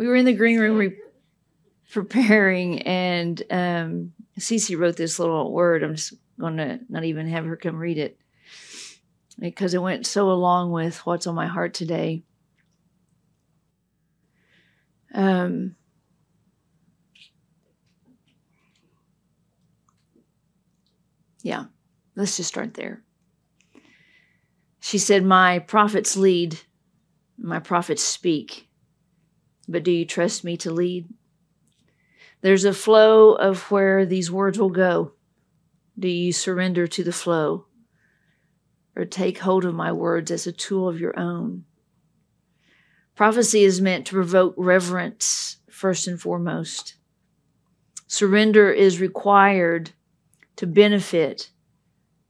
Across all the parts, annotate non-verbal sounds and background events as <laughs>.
we were in the green room re- preparing, and um, Cece wrote this little word. I'm just going to not even have her come read it because it went so along with what's on my heart today. Um, yeah, let's just start there. She said, My prophets lead, my prophets speak, but do you trust me to lead? There's a flow of where these words will go. Do you surrender to the flow or take hold of my words as a tool of your own? Prophecy is meant to provoke reverence first and foremost. Surrender is required to benefit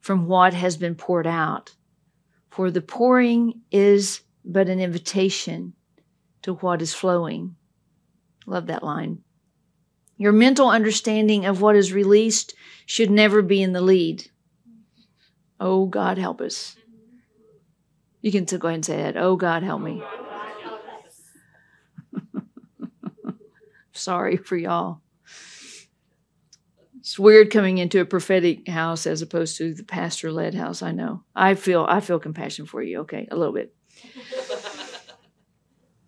from what has been poured out. For the pouring is but an invitation to what is flowing. Love that line. Your mental understanding of what is released should never be in the lead. Oh, God, help us. You can still go ahead and say that. Oh, God, help me. <laughs> Sorry for y'all. It's weird coming into a prophetic house as opposed to the pastor led house. I know. I feel I feel compassion for you. Okay, a little bit.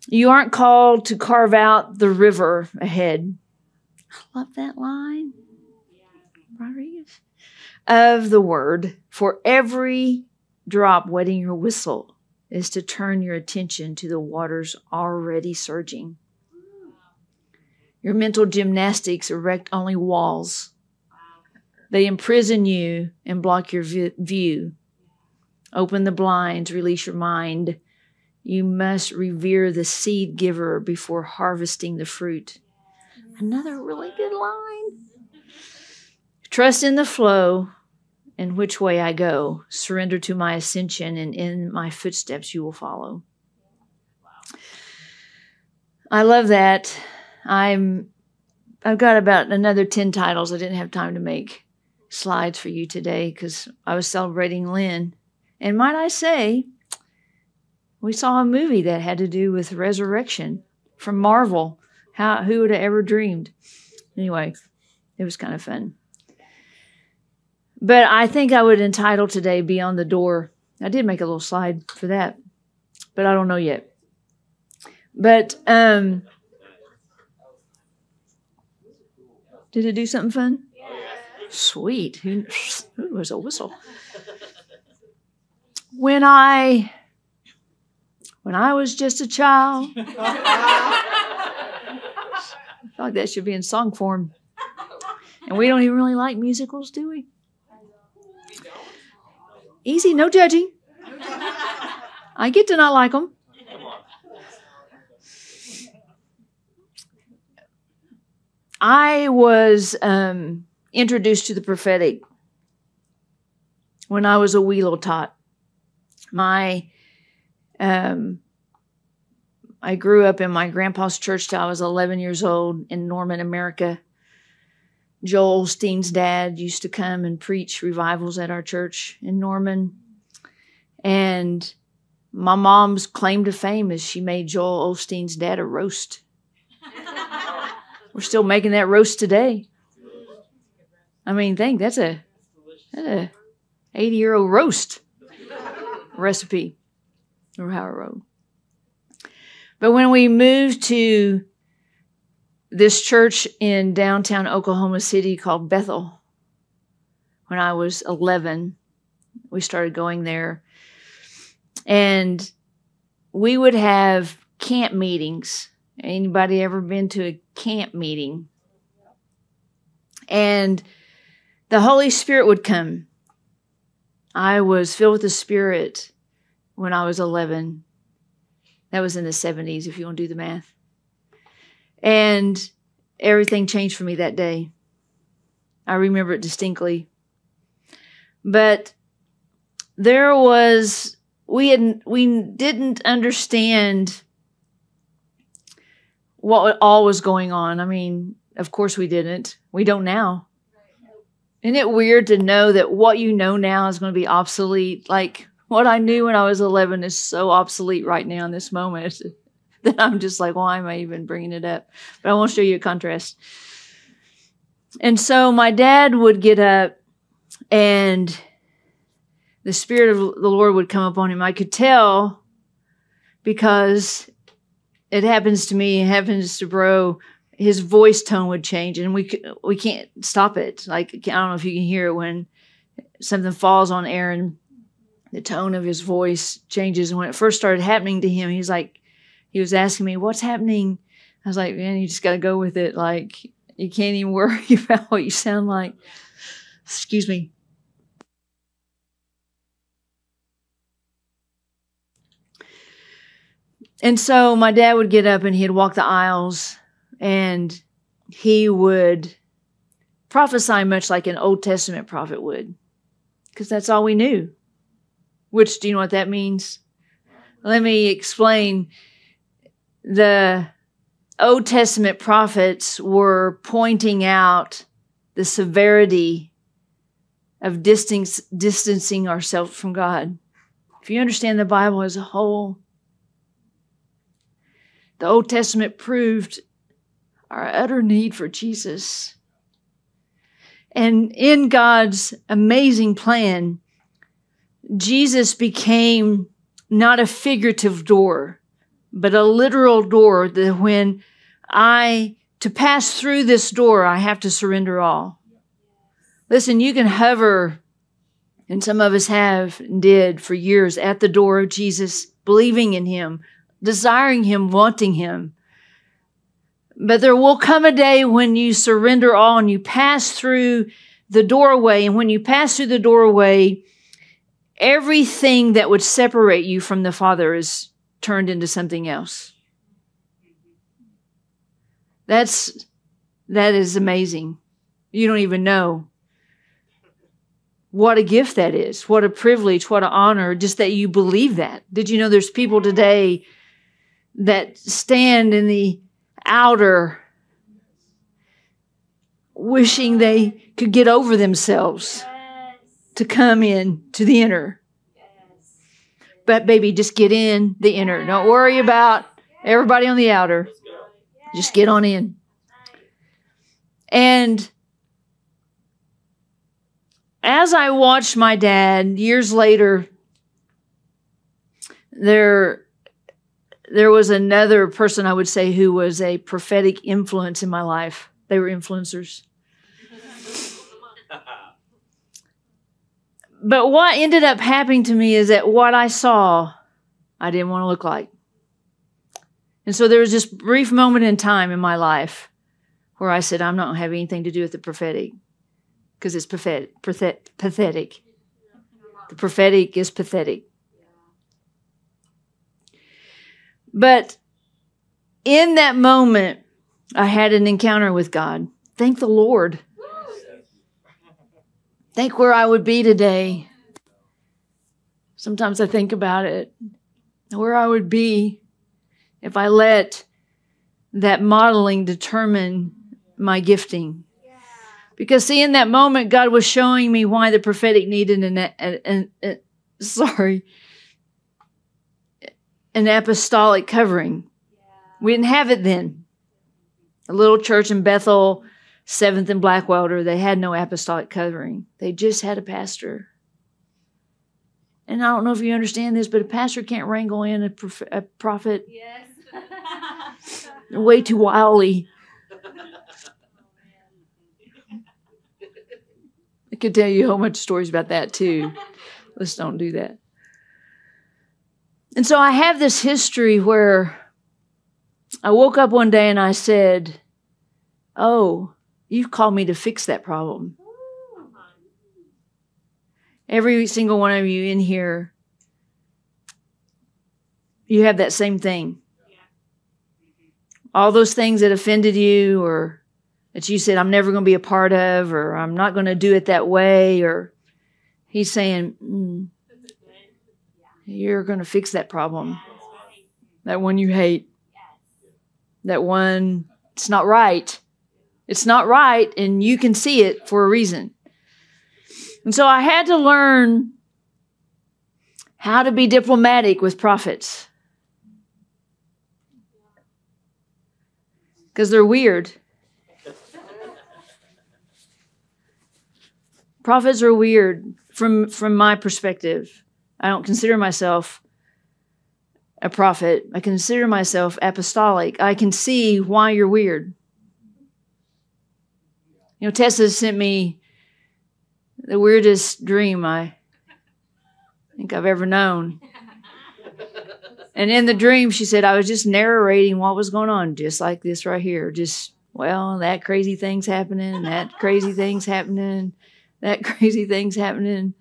You aren't called to carve out the river ahead. I love that line. Rodriguez. Of the word, for every drop wetting your whistle is to turn your attention to the waters already surging. Your mental gymnastics erect only walls. They imprison you and block your view. Open the blinds, release your mind. You must revere the seed giver before harvesting the fruit. Another really good line. Trust in the flow and which way I go. Surrender to my ascension, and in my footsteps you will follow. I love that. I'm I've got about another 10 titles. I didn't have time to make slides for you today because I was celebrating Lynn. And might I say, we saw a movie that had to do with resurrection from Marvel. How who would have ever dreamed? Anyway, it was kind of fun. But I think I would entitle today Beyond the Door. I did make a little slide for that, but I don't know yet. But um Did it do something fun? Sweet. Who, who was a whistle? When I when I was just a child. <laughs> I feel like that should be in song form. And we don't even really like musicals, do we? Easy, no judging. I get to not like them. I was um, introduced to the prophetic when I was a wee little tot. My, um, I grew up in my grandpa's church till I was 11 years old in Norman, America. Joel Osteen's dad used to come and preach revivals at our church in Norman. And my mom's claim to fame is she made Joel Osteen's dad a roast. We're still making that roast today. I mean, think that's a that's a 80 year old roast recipe or it wrote. But when we moved to this church in downtown Oklahoma City called Bethel, when I was 11, we started going there. And we would have camp meetings Anybody ever been to a camp meeting? And the Holy Spirit would come. I was filled with the Spirit when I was 11. That was in the 70s, if you want to do the math. And everything changed for me that day. I remember it distinctly. But there was we had we didn't understand what all was going on. I mean, of course we didn't. We don't now. Isn't it weird to know that what you know now is going to be obsolete? Like what I knew when I was 11 is so obsolete right now in this moment. <laughs> that I'm just like, why am I even bringing it up? But I want to show you a contrast. And so my dad would get up and the Spirit of the Lord would come upon him. I could tell because it happens to me, it happens to Bro. His voice tone would change, and we we can't stop it. Like I don't know if you can hear it when something falls on Aaron, the tone of his voice changes. And when it first started happening to him, he's like, he was asking me, "What's happening?" I was like, "Man, you just got to go with it. Like you can't even <laughs> worry about what you sound like." Excuse me. And so my dad would get up and he'd walk the aisles and he would prophesy much like an Old Testament prophet would, because that's all we knew. Which, do you know what that means? Let me explain. The Old Testament prophets were pointing out the severity of distance, distancing ourselves from God. If you understand the Bible as a whole, the Old Testament proved our utter need for Jesus. And in God's amazing plan, Jesus became not a figurative door, but a literal door that when I, to pass through this door, I have to surrender all. Listen, you can hover, and some of us have and did for years at the door of Jesus, believing in Him, desiring Him, wanting Him. But there will come a day when you surrender all and you pass through the doorway. And when you pass through the doorway, everything that would separate you from the Father is turned into something else. That's that is amazing. You don't even know what a gift that is. What a privilege, what an honor just that you believe that. Did you know there's people today that stand in the outer, wishing they could get over themselves. To come in to the inner. But, baby, just get in the inner. Don't worry about everybody on the outer. Just get on in. And as I watched my dad years later, there there was another person I would say who was a prophetic influence in my life. They were influencers. But what ended up happening to me is that what I saw, I didn't want to look like. And so there was this brief moment in time in my life where I said, I'm not going to have anything to do with the prophetic because it's pathetic, pathetic. The prophetic is pathetic. But in that moment, I had an encounter with God. Thank the Lord. Think where I would be today. Sometimes I think about it, where I would be if I let that modeling determine my gifting. Because see, in that moment, God was showing me why the prophetic needed an, an, an, an sorry, an apostolic covering. We didn't have it then. A little church in Bethel, Seventh and Blackwelder, they had no apostolic covering. They just had a pastor. And I don't know if you understand this, but a pastor can't wrangle in a, prof- a prophet. Yes. way too wily. I could tell you a whole bunch of stories about that too. Let's don't do that. And so I have this history where I woke up one day and I said, Oh, you've called me to fix that problem. Every single one of you in here, you have that same thing. All those things that offended you or that you said, I'm never going to be a part of, or I'm not going to do it that way, or he's saying, mm, you're going to fix that problem. That one you hate. That one, it's not right. It's not right, and you can see it for a reason. And so I had to learn how to be diplomatic with prophets. because they're weird. Prophets are weird from from my perspective. I don't consider myself a prophet. I consider myself apostolic. I can see why you're weird. You know, Tessa sent me the weirdest dream I think I've ever known. <laughs> And in the dream, she said, I was just narrating what was going on, just like this right here. Just, well, that crazy thing's happening, that crazy thing's happening, that <laughs> crazy thing's happening.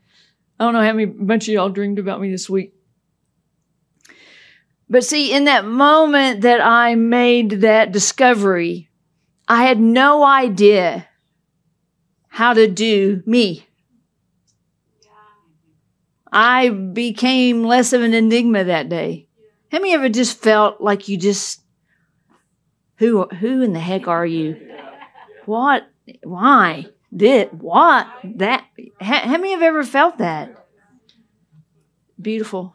I don't know how many bunch of y'all dreamed about me this week. But see, in that moment that I made that discovery, I had no idea how to do me. I became less of an enigma that day. How many ever just felt like you just who who in the heck are you? What? Why? Did what? That? How, how many have ever felt that? Beautiful.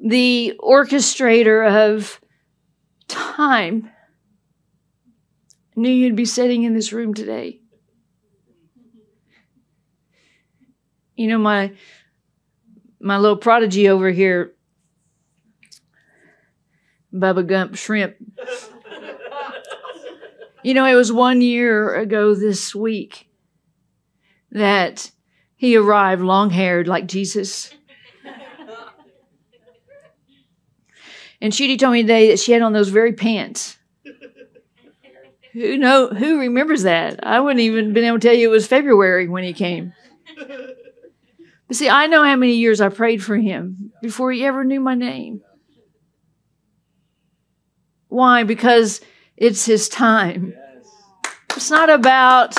The orchestrator of time knew you'd be sitting in this room today. You know, my my little prodigy over here, Bubba Gump Shrimp. you know, it was one year ago this week that he arrived long haired like Jesus. And Shooty told me today that she had on those very pants. Who know who remembers that? I wouldn't even been able to tell you it was February when he came. But see, I know how many years I prayed for him before he ever knew my name. Why? Because it's his time. It's not about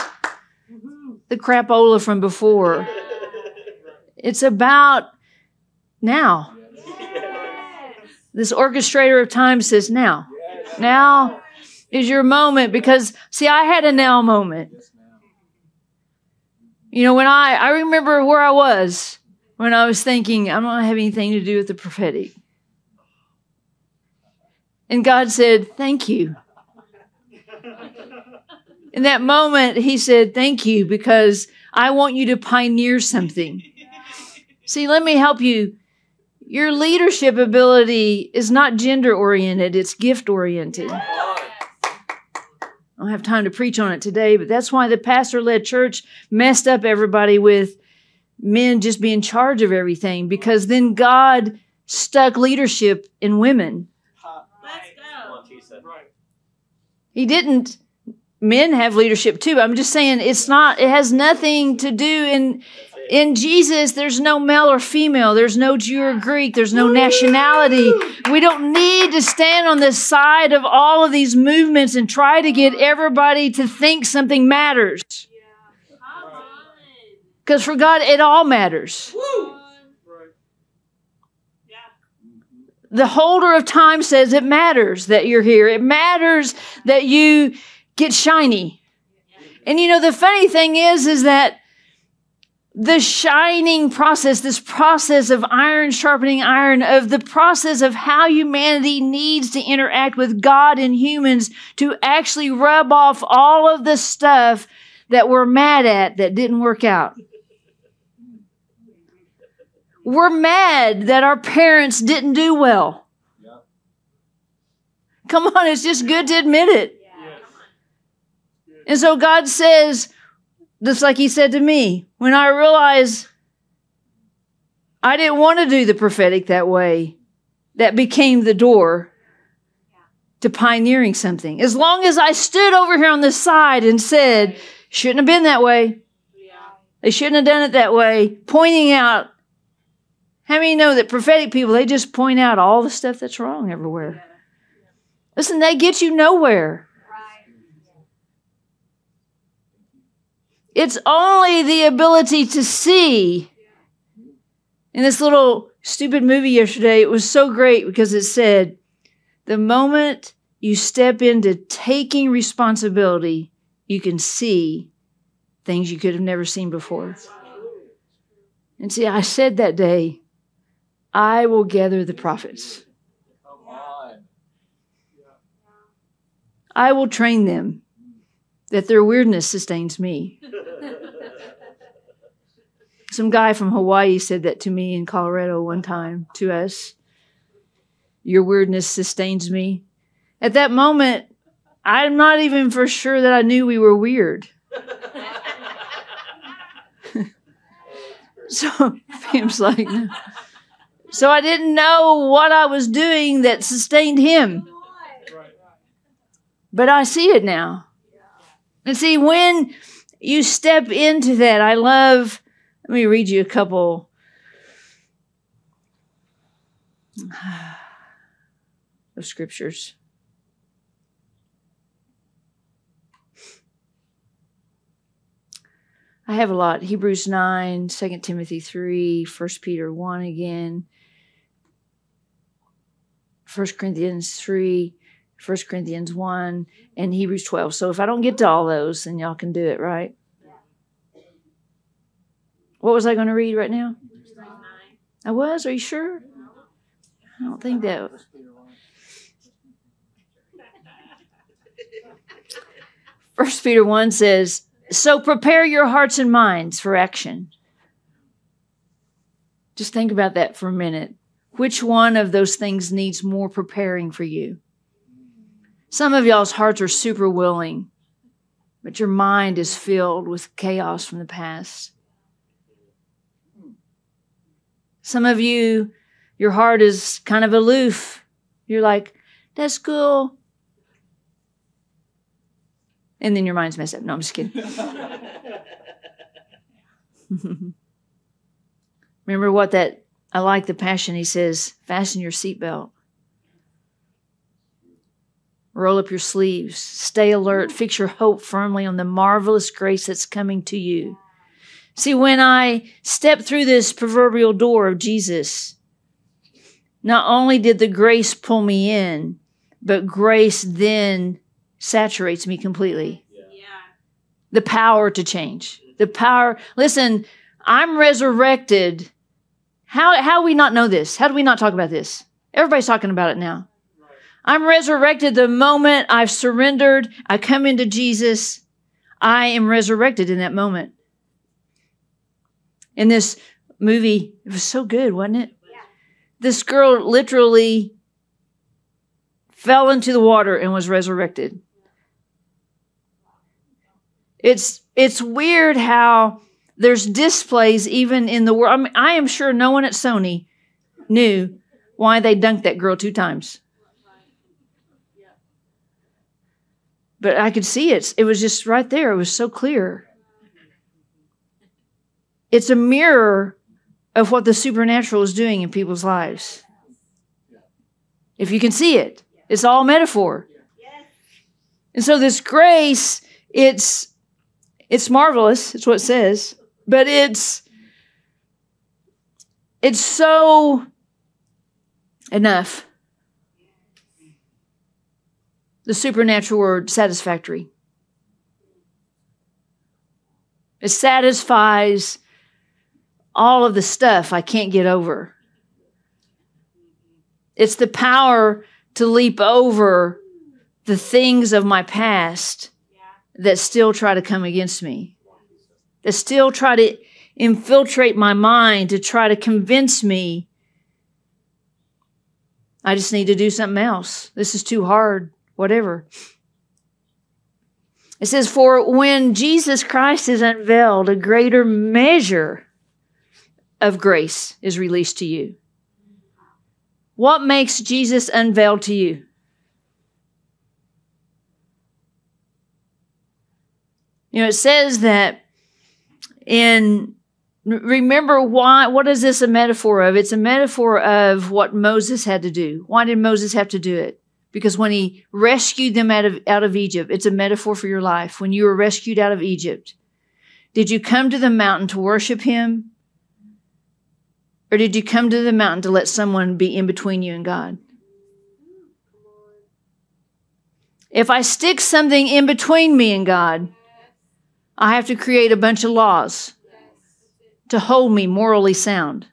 the crapola from before. It's about now. This orchestrator of time says now. Now is your moment because see I had a now moment. You know, when I I remember where I was when I was thinking I don't have anything to do with the prophetic. And God said, "Thank you." In that moment, he said, "Thank you because I want you to pioneer something." See, let me help you. Your leadership ability is not gender oriented, it's gift oriented. I don't have time to preach on it today, but that's why the pastor led church messed up everybody with men just being in charge of everything because then God stuck leadership in women. He didn't. Men have leadership too. I'm just saying it's not, it has nothing to do in in Jesus, there's no male or female. There's no Jew or Greek. There's no nationality. We don't need to stand on the side of all of these movements and try to get everybody to think something matters. Because for God, it all matters. The holder of time says it matters that you're here. It matters that you get shiny. And you know, the funny thing is, is that the shining process, this process of iron sharpening iron, of the process of how humanity needs to interact with God and humans to actually rub off all of the stuff that we're mad at that didn't work out. We're mad that our parents didn't do well. Come on, it's just good to admit it. And so God says, just like he said to me, when I realized I didn't want to do the prophetic that way, that became the door to pioneering something. As long as I stood over here on this side and said, shouldn't have been that way. They shouldn't have done it that way, pointing out. How many know that prophetic people, they just point out all the stuff that's wrong everywhere? Listen, they get you nowhere. It's only the ability to see. In this little stupid movie yesterday, it was so great because it said, the moment you step into taking responsibility, you can see things you could have never seen before. And see, I said that day, I will gather the prophets. I will train them that their weirdness sustains me. <laughs> Some guy from Hawaii said that to me in Colorado one time to us. Your weirdness sustains me. At that moment, I'm not even for sure that I knew we were weird. <laughs> so Pam's like, no. so I didn't know what I was doing that sustained him. But I see it now. And see, when you step into that, I love let me read you a couple. <sighs> of scriptures. I have a lot. Hebrews 9, 2 Timothy 3, 1 Peter 1 again, 1 Corinthians 3, 1 Corinthians 1, and Hebrews 12. So if I don't get to all those, then y'all can do it, right? What was I going to read right now? I was. Are you sure? I don't think that. First Peter 1 says, So prepare your hearts and minds for action. Just think about that for a minute. Which one of those things needs more preparing for you? Some of y'all's hearts are super willing, but your mind is filled with chaos from the past. Some of you, your heart is kind of aloof. You're like, that's cool. And then your mind's messed up. No, I'm just kidding. <laughs> Remember what that, I like the passion. He says, fasten your seatbelt. Roll up your sleeves. Stay alert. Fix your hope firmly on the marvelous grace that's coming to you. See, when I step through this proverbial door of Jesus, not only did the grace pull me in, but grace then saturates me completely. Yeah. The power to change. The power. Listen, I'm resurrected. How, how we not know this? How do we not talk about this? Everybody's talking about it now. I'm resurrected the moment I've surrendered. I come into Jesus. I am resurrected in that moment in this movie. It was so good, wasn't it? Yeah. This girl literally fell into the water and was resurrected. It's it's weird how there's displays even in the world. I, mean, I am sure no one at Sony knew why they dunked that girl two times. But I could see it. It was just right there. It was so clear it's a mirror of what the supernatural is doing in people's lives. If you can see it, it's all metaphor. And so this grace, it's it's marvelous, it's what it says, but it's it's so enough. The supernatural word satisfactory. It satisfies all of the stuff I can't get over. It's the power to leap over the things of my past that still try to come against me, that still try to infiltrate my mind to try to convince me I just need to do something else. This is too hard, whatever. It says, For when Jesus Christ is unveiled, a greater measure of grace is released to you. What makes Jesus unveiled to you? You know, it says that in remember why what is this a metaphor of? It's a metaphor of what Moses had to do. Why did Moses have to do it? Because when he rescued them out of out of Egypt, it's a metaphor for your life. When you were rescued out of Egypt, did you come to the mountain to worship him or did you come to the mountain to let someone be in between you and God? If I stick something in between me and God, I have to create a bunch of laws to hold me morally sound.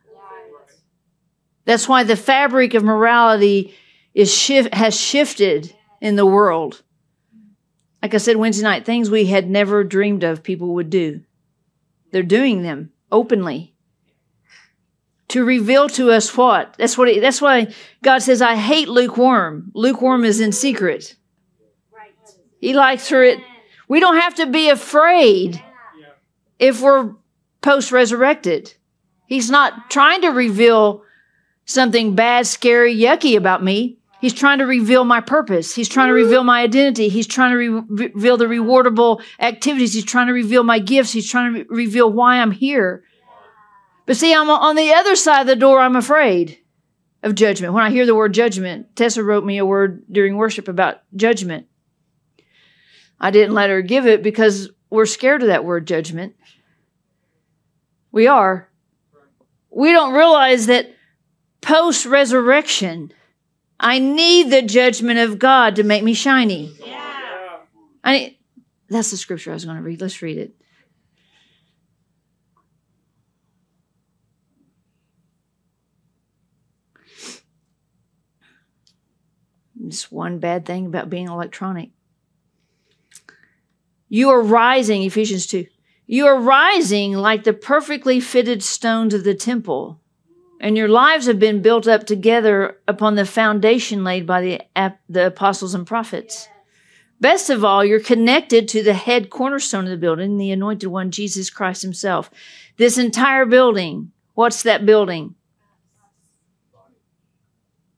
That's why the fabric of morality is shift, has shifted in the world like I said Wednesday night, things we had never dreamed of people would do. They're doing them openly. To reveal to us what? That's what it, that's why God says, I hate lukewarm. Lukewarm is in secret. He likes for it. We don't have to be afraid if we're post resurrected. He's not trying to reveal something bad, scary, yucky about me. He's trying to reveal my purpose. He's trying to reveal my identity. He's trying to re- reveal the rewardable activities. He's trying to reveal my gifts. He's trying to re- reveal why I'm here. But see, I'm on the other side of the door. I'm afraid of judgment. When I hear the word judgment, Tessa wrote me a word during worship about judgment. I didn't let her give it because we're scared of that word judgment. We are. We don't realize that post resurrection, I need the judgment of God to make me shiny. Yeah. I that's the scripture I was going to read. Let's read it. Just one bad thing about being electronic. You are rising, Ephesians 2. You are rising like the perfectly fitted stones of the temple, and your lives have been built up together upon the foundation laid by the, the apostles and prophets. Best of all, you're connected to the head cornerstone of the building, the anointed one, Jesus Christ Himself. This entire building, what's that building?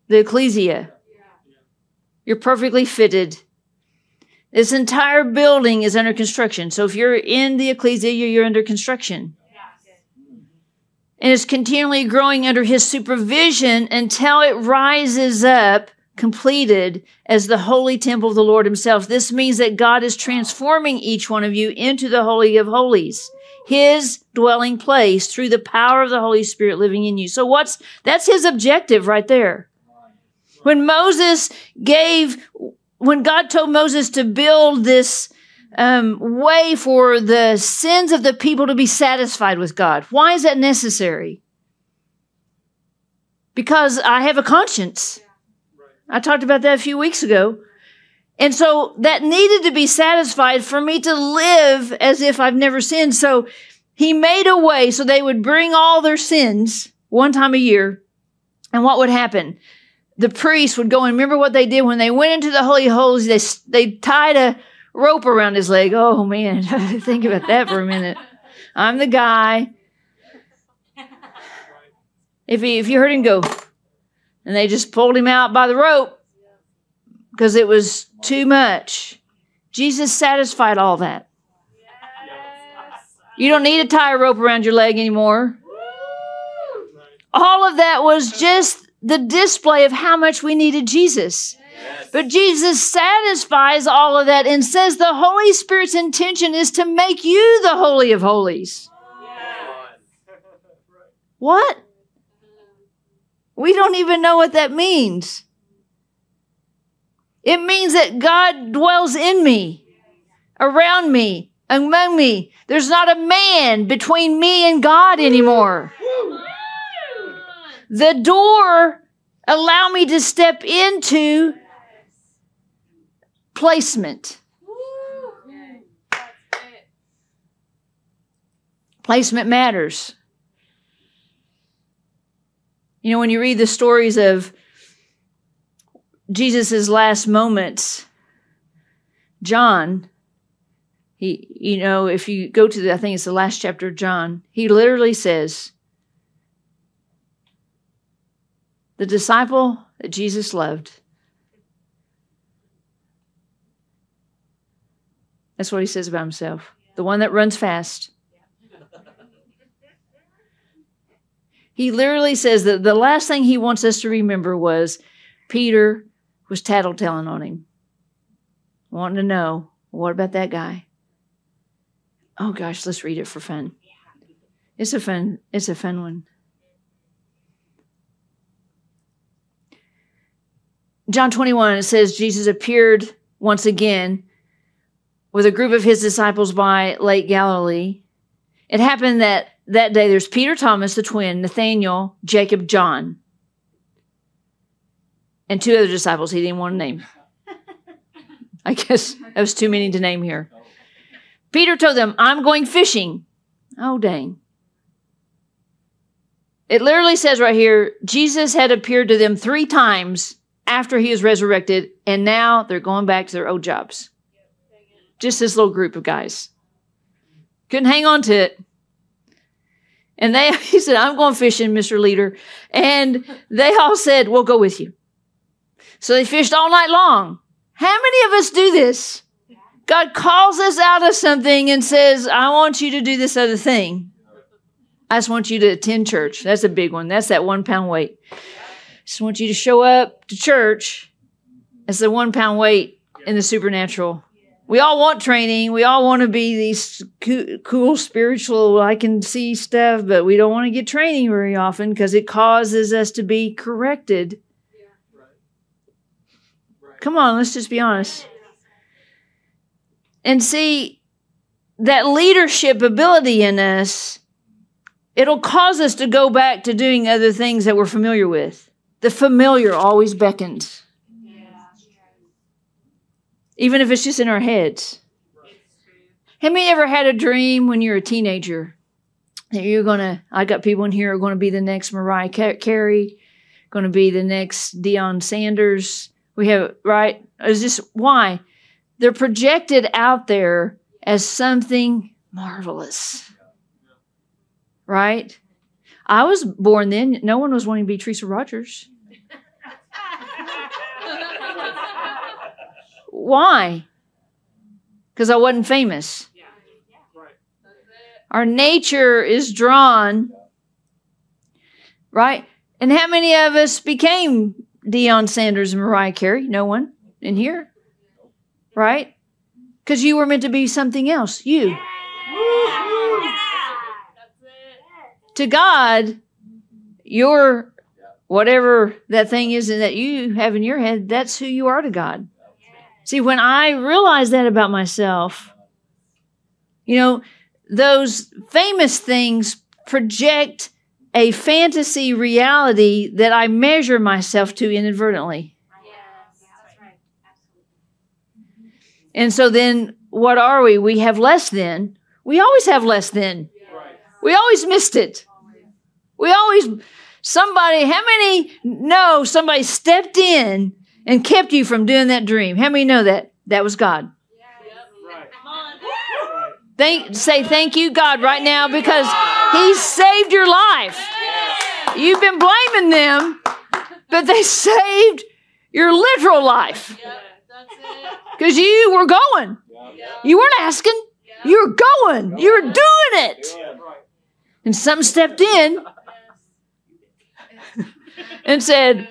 The ecclesia. You're perfectly fitted this entire building is under construction. So if you're in the ecclesia, you're under construction. And is continually growing under his supervision until it rises up completed as the holy temple of the Lord himself. This means that God is transforming each one of you into the Holy of Holies, his dwelling place through the power of the Holy Spirit living in you. So what's, that's his objective right there. When Moses gave when God told Moses to build this um, way for the sins of the people to be satisfied with God, why is that necessary? Because I have a conscience. I talked about that a few weeks ago. And so that needed to be satisfied for me to live as if I've never sinned. So he made a way so they would bring all their sins one time a year. And what would happen? the priests would go and remember what they did when they went into the holy holies. They they tied a rope around his leg. Oh man, <laughs> think about that for a minute. I'm the guy. If he if you heard him go, and they just pulled him out by the rope because it was too much. Jesus satisfied all that. You don't need to tie a rope around your leg anymore. All of that was just the display of how much we needed Jesus. But Jesus satisfies all of that and says the Holy Spirit's intention is to make you the Holy of Holies. What? We don't even know what that means. It means that God dwells in me, around me, among me. There's not a man between me and God anymore. The door allow me to step into placement. Placement matters. You know, when you read the stories of Jesus' last moments, John, he, you know, if you go to the, I think it's the last chapter of John, he literally says, the disciple that Jesus loved. That's what he says about himself. The one that runs fast. He literally says that the last thing he wants us to remember was Peter was tattletelling on him, wanting to know, what about that guy? Oh gosh, let's read it for fun. It's a fun, it's a fun one. John 21, it says Jesus appeared once again with a group of his disciples by Lake Galilee. It happened that that day there's Peter, Thomas, the twin, Nathaniel, Jacob, John, and two other disciples he didn't want to name. <laughs> I guess that was too many to name here. Peter told them, I'm going fishing. Oh, dang. It literally says right here Jesus had appeared to them three times after he was resurrected, and now they're going back to their old jobs. Just this little group of guys. Couldn't hang on to it. And they, <laughs> he said, I'm going fishing, Mr. Leader. And they all said, We'll go with you. So they fished all night long. How many of us do this? God calls us out of something and says, I want you to do this other thing. I just want you to attend church. That's a big one. That's that one pound weight. Just want you to show up to church. That's the one pound weight in the supernatural. We all want training. We all want to be these cool, spiritual, I can see stuff, but we don't want to get training very often because it causes us to be corrected. Come on, let's just be honest. And see, that leadership ability in us it'll cause us to go back to doing other things that we're familiar with. The familiar always beckons. Even if it's just in our heads. Have you ever had a dream when you're a teenager that you're gonna? I got people in here are going to be the next Mariah Carey, going to be the next Deion Sanders. We have right. Is this why they're projected out there as something marvelous? right? I was born then. No one was wanting to be Teresa Rogers. Why? Because I wasn't famous. Our nature is drawn, right? And how many of us became Deion Sanders and Mariah Carey? No one in here, right? Because you were meant to be something else. You. to God, your whatever that thing is that you have in your head, that's who you are to God. See, when I realize that about myself, you know, those famous things project a fantasy reality that I measure myself to inadvertently. And so then what are we? We have less than. We always have less than. We always missed it. We always, somebody, how many know somebody stepped in and kept you from doing that dream? How many know that? That was God. Thank, say thank you, God, right now because He saved your life. You've been blaming them, but they saved your literal life. Because you were going. You weren't asking. You were going. You were doing it. And some stepped in <laughs> and said.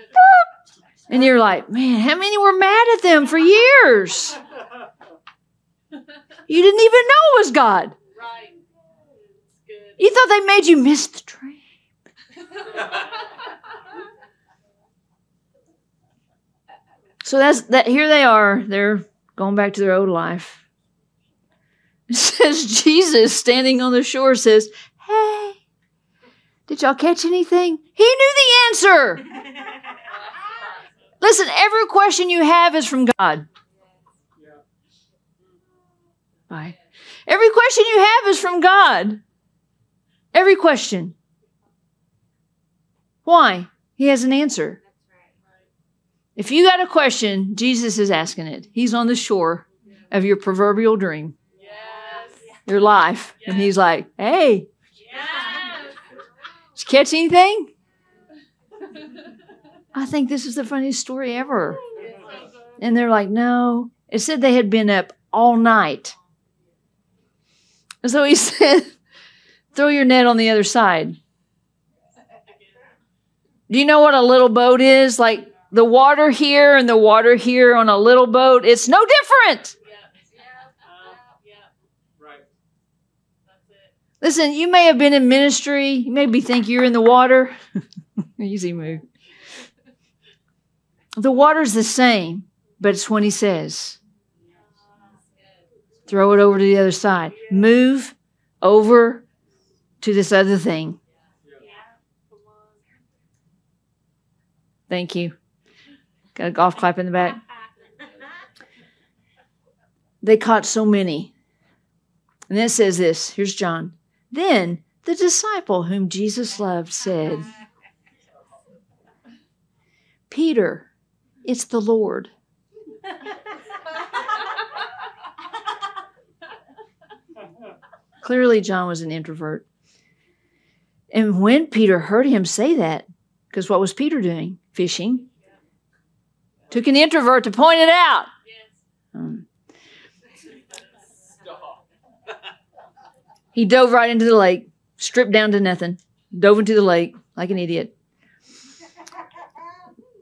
And you're like, man, how many were mad at them for years? You didn't even know it was God. Right. You thought they made you miss the train. so that's that here they are. They're going back to their old life. It says Jesus standing on the shore says, Hey, did y'all catch anything? He knew the answer. <laughs> Listen, every question you have is from God. Bye. Every question you have is from God. Every question. Why? He has an answer. If you got a question, Jesus is asking it. He's on the shore of your proverbial dream, your life. And he's like, hey, did you catch anything? I think this is the funniest story ever. And they're like, no. It said they had been up all night. And so he <laughs> said, throw your net on the other side. Do you know what a little boat is? Like the water here and the water here on a little boat, it's no different. Listen, you may have been in ministry. You maybe think you're in the water. <laughs> Easy move. The water's the same, but it's when he says, throw it over to the other side. Move over to this other thing. Thank you. Got a golf clap in the back. they caught so many. And then it says this here's John. Then the disciple whom Jesus loved said, Peter, it's the Lord. Clearly, John was an introvert. And when Peter heard him say that, because what was Peter doing? Fishing. Took an introvert to point it out. Um, he dove right into the lake, stripped down to nothing, dove into the lake like an idiot.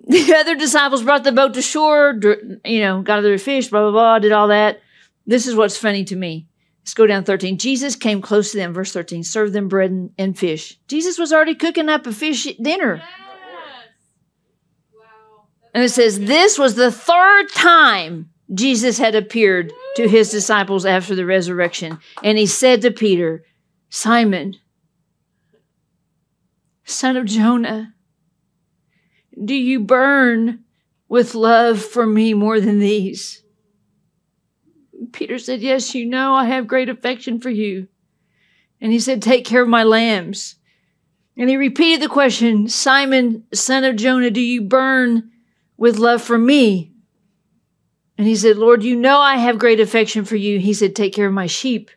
<laughs> The other disciples brought the boat to shore, you know, got other fish, blah, blah, blah, did all that. This is what's funny to me. Let's go down 13. Jesus came close to them, verse 13, served them bread and, and fish. Jesus was already cooking up a fish dinner. And it says, This was the third time Jesus had appeared to his disciples after the resurrection. And he said to Peter, Simon, son of Jonah, do you burn with love for me more than these? Peter said, Yes, you know, I have great affection for you. And he said, Take care of my lambs. And he repeated the question, Simon, son of Jonah, do you burn with love for me? And he said, Lord, you know I have great affection for you. He said, Take care of my sheep.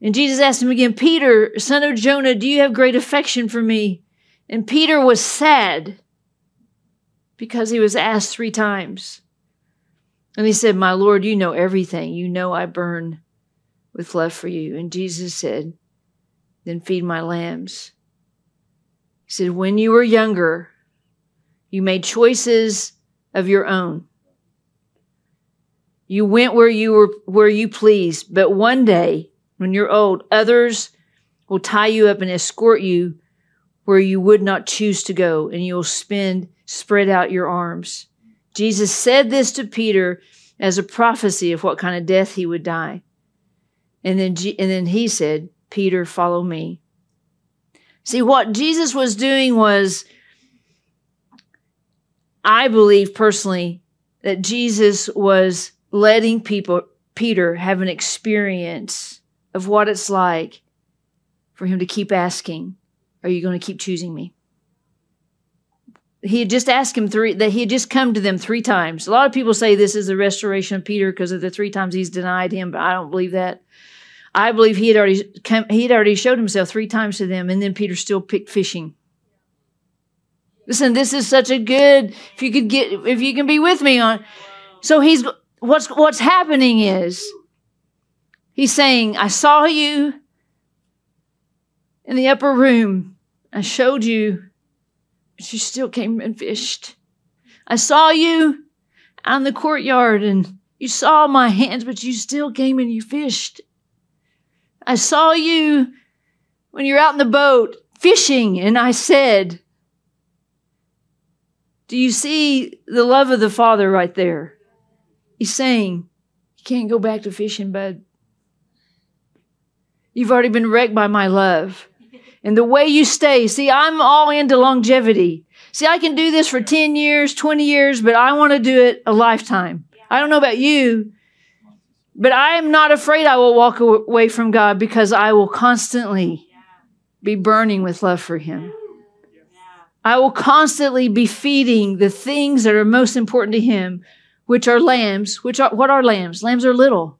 And Jesus asked him again, Peter, son of Jonah, do you have great affection for me? And Peter was sad because he was asked three times. And he said, My Lord, you know everything. You know I burn with love for you. And Jesus said, Then feed my lambs. He said, When you were younger, you made choices of your own. You went where you were where you pleased, but one day when you're old, others will tie you up and escort you where you would not choose to go, and you'll spend spread out your arms. Jesus said this to Peter as a prophecy of what kind of death he would die. And then, and then he said, Peter, follow me. See, what Jesus was doing was, I believe personally, that Jesus was letting people, Peter, have an experience of what it's like for him to keep asking, Are you going to keep choosing me? he had just asked him three that he had just come to them three times. A lot of people say this is the restoration of Peter because of the three times he's denied him, but I don't believe that. I believe he had already come, he had already showed himself three times to them, and then Peter still picked fishing. Listen, this is such a good. If you could get, if you can be with me on, so he's what's what's happening is he's saying, "I saw you in the upper room. I showed you." but you still came and fished. I saw you out in the courtyard and you saw my hands, but you still came and you fished. I saw you when you're out in the boat fishing, and I said, Do you see the love of the Father right there? He's saying, You can't go back to fishing, bud. You've already been wrecked by my love and the way you stay. See, I'm all into longevity. See, I can do this for 10 years, 20 years, but I want to do it a lifetime. I don't know about you, but I am not afraid I will walk away from God because I will constantly be burning with love for Him. I will constantly be feeding the things that are most important to Him, which are lambs. Which are what are lambs? Lambs are little.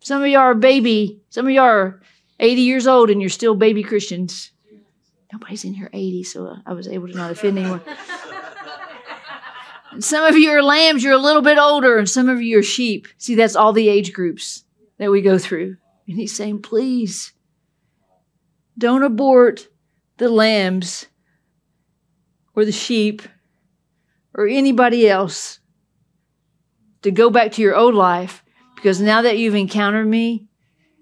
Some of you are baby. Some of you are 80 years old and you're still baby Christians. Nobody's in here 80, so I was able to not offend anyone. <laughs> And some of you are lambs, you're a little bit older, and some of you are sheep. See, that's all the age groups that we go through. And he's saying, please don't abort the lambs or the sheep or anybody else to go back to your old life because now that you've encountered me,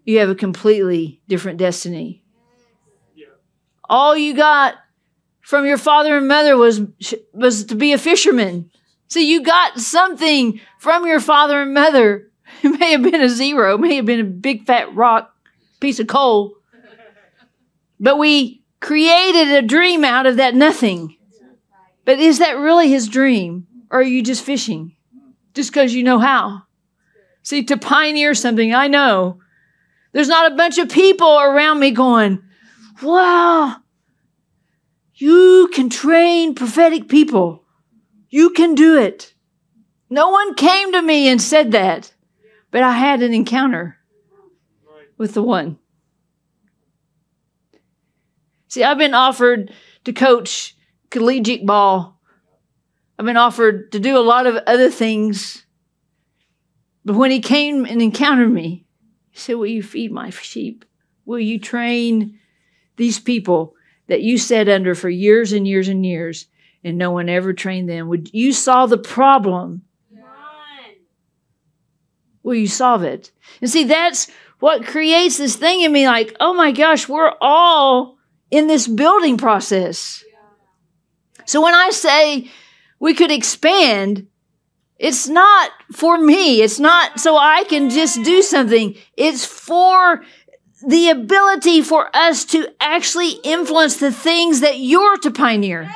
you have a completely different destiny. Yeah. All you got from your father and mother was was to be a fisherman. See, you got something from your father and mother. <laughs> It may have been a zero, may have been a big fat rock, piece of coal. <laughs> But we created a dream out of that nothing. But is that really his dream? Or are you just fishing? Just because you know how? See, to pioneer something, I know there's not a bunch of people around me going, wow, you can train prophetic people. You can do it. No one came to me and said that, but I had an encounter with the one. See, I've been offered to coach collegiate ball. I've been offered to do a lot of other things. But when he came and encountered me, he said, Will you feed my sheep? Will you train these people that you sat under for years and years and years and no one ever trained them? Would you solve the problem? Will you solve it? And see, that's what creates this thing in me like, oh my gosh, we're all in this building process. So when I say we could expand, it's not for me. It's not so I can just do something. It's for the ability for us to actually influence the things that you're to pioneer.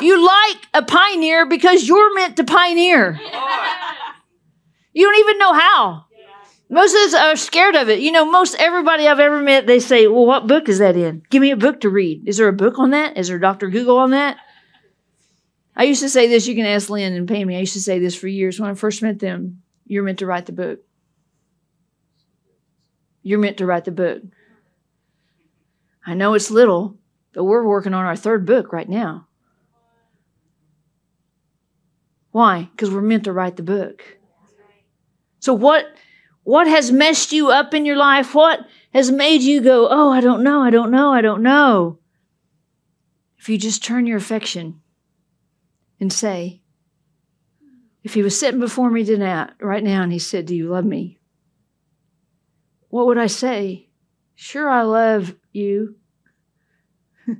You like a pioneer because you're meant to pioneer. You don't even know how. Most of us are scared of it. You know, most everybody I've ever met, they say, Well, what book is that in? Give me a book to read. Is there a book on that? Is there Dr. Google on that? I used to say this, you can ask Lynn and Pammy. I used to say this for years. When I first met them, you're meant to write the book. You're meant to write the book. I know it's little, but we're working on our third book right now. Why? Because we're meant to write the book. So, what what has messed you up in your life? What has made you go, oh, I don't know, I don't know, I don't know? If you just turn your affection and say, if he was sitting before me tonight, right now and he said, Do you love me? What would I say? Sure, I love you. <laughs>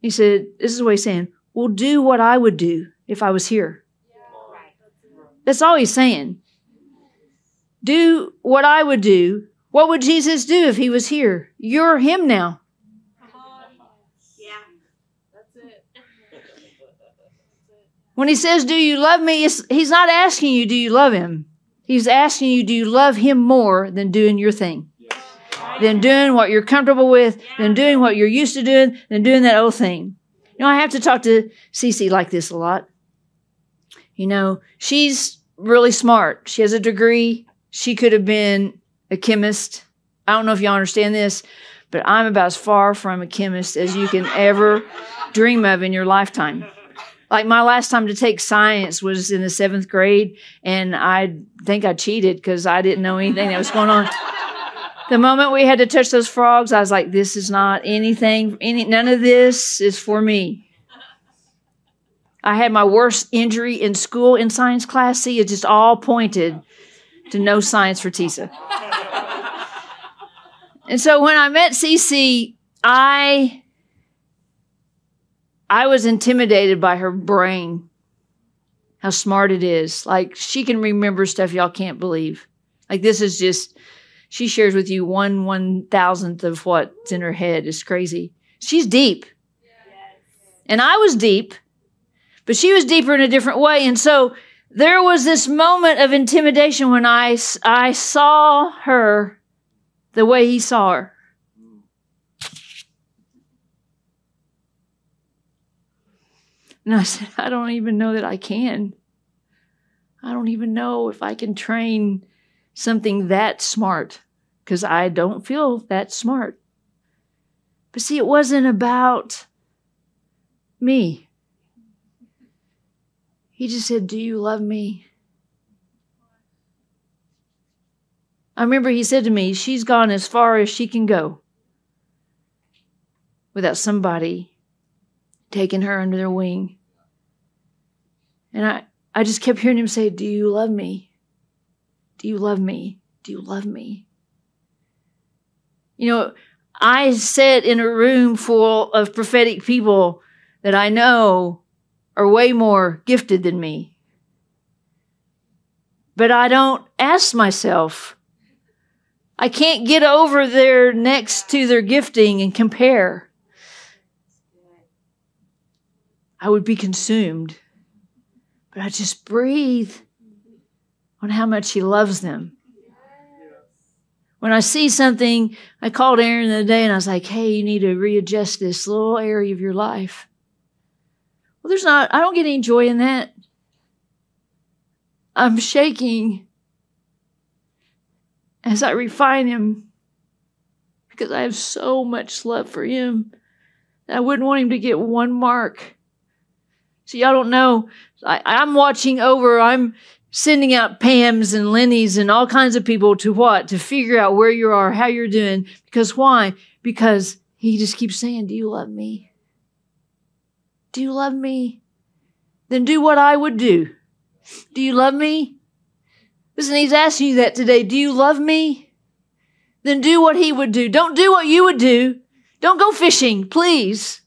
he said, This is what he's saying. Well, do what I would do if I was here. That's all he's saying do what I would do. What would Jesus do if he was here? You're him now. Yeah, that's it. When he says, Do you love me? He's not asking you, Do you love him? He's asking you, Do you love him more than doing your thing? Than doing what you're comfortable with, than doing what you're used to doing, than doing that old thing. You know, I have to talk to Cece like this a lot. You know, she's really smart. She has a degree. She could have been a chemist. I don't know if y'all understand this, but I'm about as far from a chemist as you can ever dream of in your lifetime. Like my last time to take science was in the seventh grade, and I think I cheated because I didn't know anything that was going on. <laughs> The moment we had to touch those frogs, I was like, "This is not anything. Any none of this is for me." I had my worst injury in school in science class. See, it just all pointed to no science for Tisa. <laughs> and so when I met Cece, I I was intimidated by her brain. How smart it is. Like she can remember stuff y'all can't believe. Like this is just she shares with you one one thousandth of what's in her head. It's crazy. She's deep. And I was deep, but she was deeper in a different way. And so there was this moment of intimidation when I, I saw her the way he saw her. And I <laughs> said, I don't even know that I can. I don't even know if I can train something that smart because I don't feel that smart. But see, it wasn't about me. He just said, Do you love me? I remember he said to me, She's gone as far as she can go without somebody taking her under their wing. And I, I just kept hearing him say, Do you love me? Do you love me? Do you love me? You know, I sit in a room full of prophetic people that I know are way more gifted than me. But I don't ask myself, I can't get over there next to their gifting and compare. I would be consumed. but I just breathe on how much He loves them. When I see something, I called Aaron the other day and I was like, hey, you need to readjust this little area of your life. Well, there's not, I don't get any joy in that. I'm shaking as I refine him because I have so much love for him. I wouldn't want him to get one mark. So y'all don't know. I, I'm watching over. I'm sending out Pam's and Lenny's and all kinds of people to what? To figure out where you are, how you're doing. Because why? Because he just keeps saying, Do you love me? Do you love me? Then do what I would do. Do you love me? Listen, he's asking you that today. Do you love me? Then do what he would do. Don't do what you would do. Don't go fishing, please.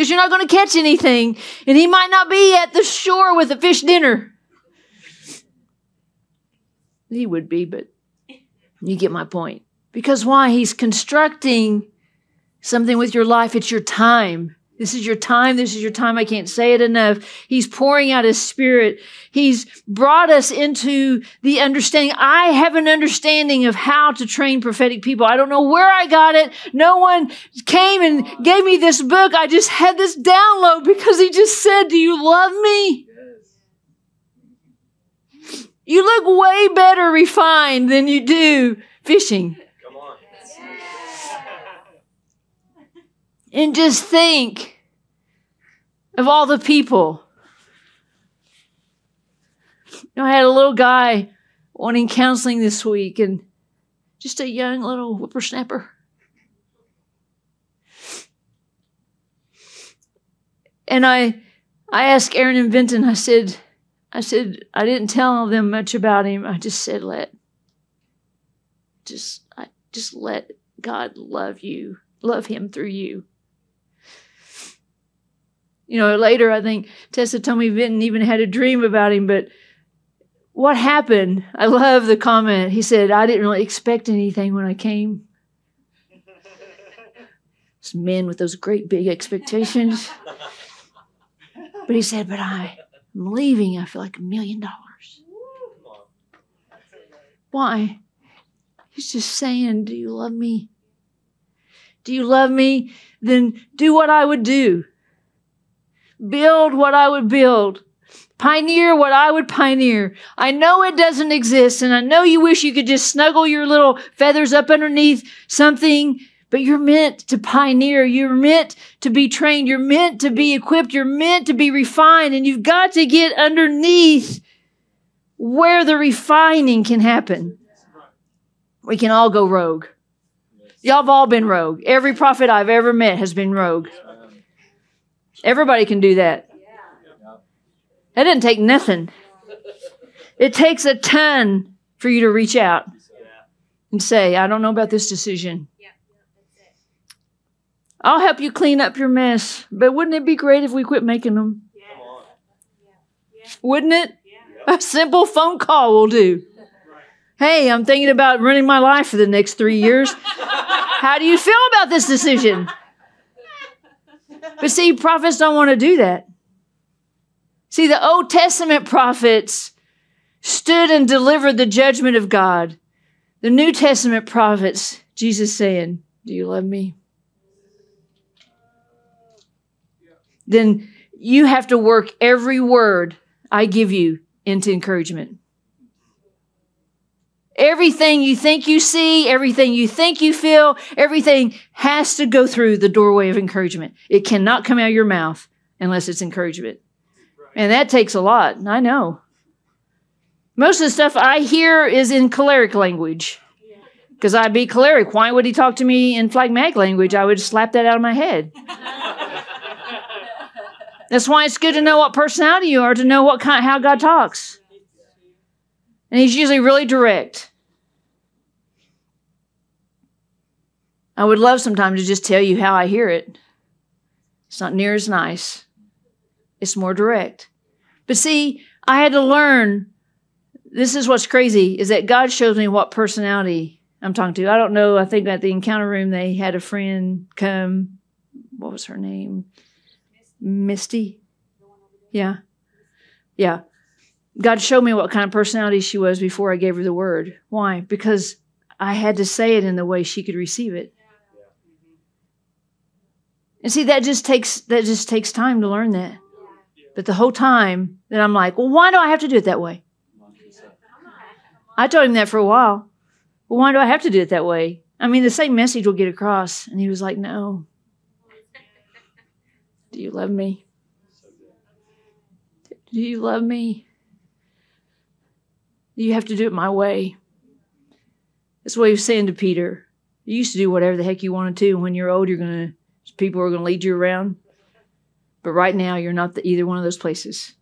Because you're not going to catch anything. And he might not be at the shore with a fish dinner. He would be, but you get my point. Because why? He's constructing something with your life. It's your time. This is your time. This is your time. I can't say it enough. He's pouring out his spirit. He's brought us into the understanding. I have an understanding of how to train prophetic people. I don't know where I got it. No one came and gave me this book. I just had this download because he just said, do you love me? You look way better refined than you do fishing. And just think of all the people. You know, I had a little guy wanting counseling this week and just a young little whippersnapper. And I I asked Aaron and Vinton, I said, I said, I didn't tell them much about him. I just said, let just I just let God love you, love him through you. You know, later I think Tessa told me Vinton even had a dream about him, but what happened? I love the comment. He said, I didn't really expect anything when I came. <laughs> It's men with those great big expectations. But he said, But I, I'm leaving. I feel like a million dollars. Why? He's just saying, Do you love me? Do you love me? Then do what I would do build what I would build, pioneer what I would pioneer. I know it doesn't exist, and I know you wish you could just snuggle your little feathers up underneath something, but you're meant to pioneer. You're meant to be trained. You're meant to be equipped. You're meant to be refined, and you've got to get underneath where the refining can happen. We can all go rogue. Y'all have all been rogue. Every prophet I've ever met has been rogue. Everybody can do that. That didn't take nothing. It takes a ton for you to reach out and say, I don't know about this decision. I'll help you clean up your mess, but wouldn't it be great if we quit making them? Wouldn't it? A simple phone call will do. Hey, I'm thinking about running my life for the next three years. <laughs> How do you feel about this decision? But see, prophets don't want to do that. See, the Old Testament prophets stood and delivered the judgment of God. The New Testament prophets, Jesus saying, Do you love me? Then you have to work every word I give you into encouragement. Everything you think you see, everything you think you feel, everything has to go through the doorway of encouragement. It cannot come out of your mouth unless it's encouragement. And that takes a lot. I know. Most of the stuff I hear is in choleric language. Because I'd be choleric. Why would he talk to me in phlegmatic language? I would slap that out of my head. That's why it's good to know what personality you are, to know what kind, how God talks. And he's usually really direct. I would love sometimes to just tell you how I hear it. It's not near as nice, it's more direct. But see, I had to learn this is what's crazy is that God shows me what personality I'm talking to. I don't know. I think at the encounter room, they had a friend come. What was her name? Misty. Yeah. Yeah. God showed me what kind of personality she was before I gave her the word. Why? Because I had to say it in the way she could receive it. And see, that just takes that just takes time to learn that. But the whole time that I'm like, well, why do I have to do it that way? I told him that for a while. Well, why do I have to do it that way? I mean, the same message will get across. And he was like, no. <laughs> Do you love me? Do you love me? You have to do it my way. That's what he was saying to Peter. You used to do whatever the heck you wanted to. and When you're old, you're gonna people are gonna lead you around. But right now, you're not the, either one of those places.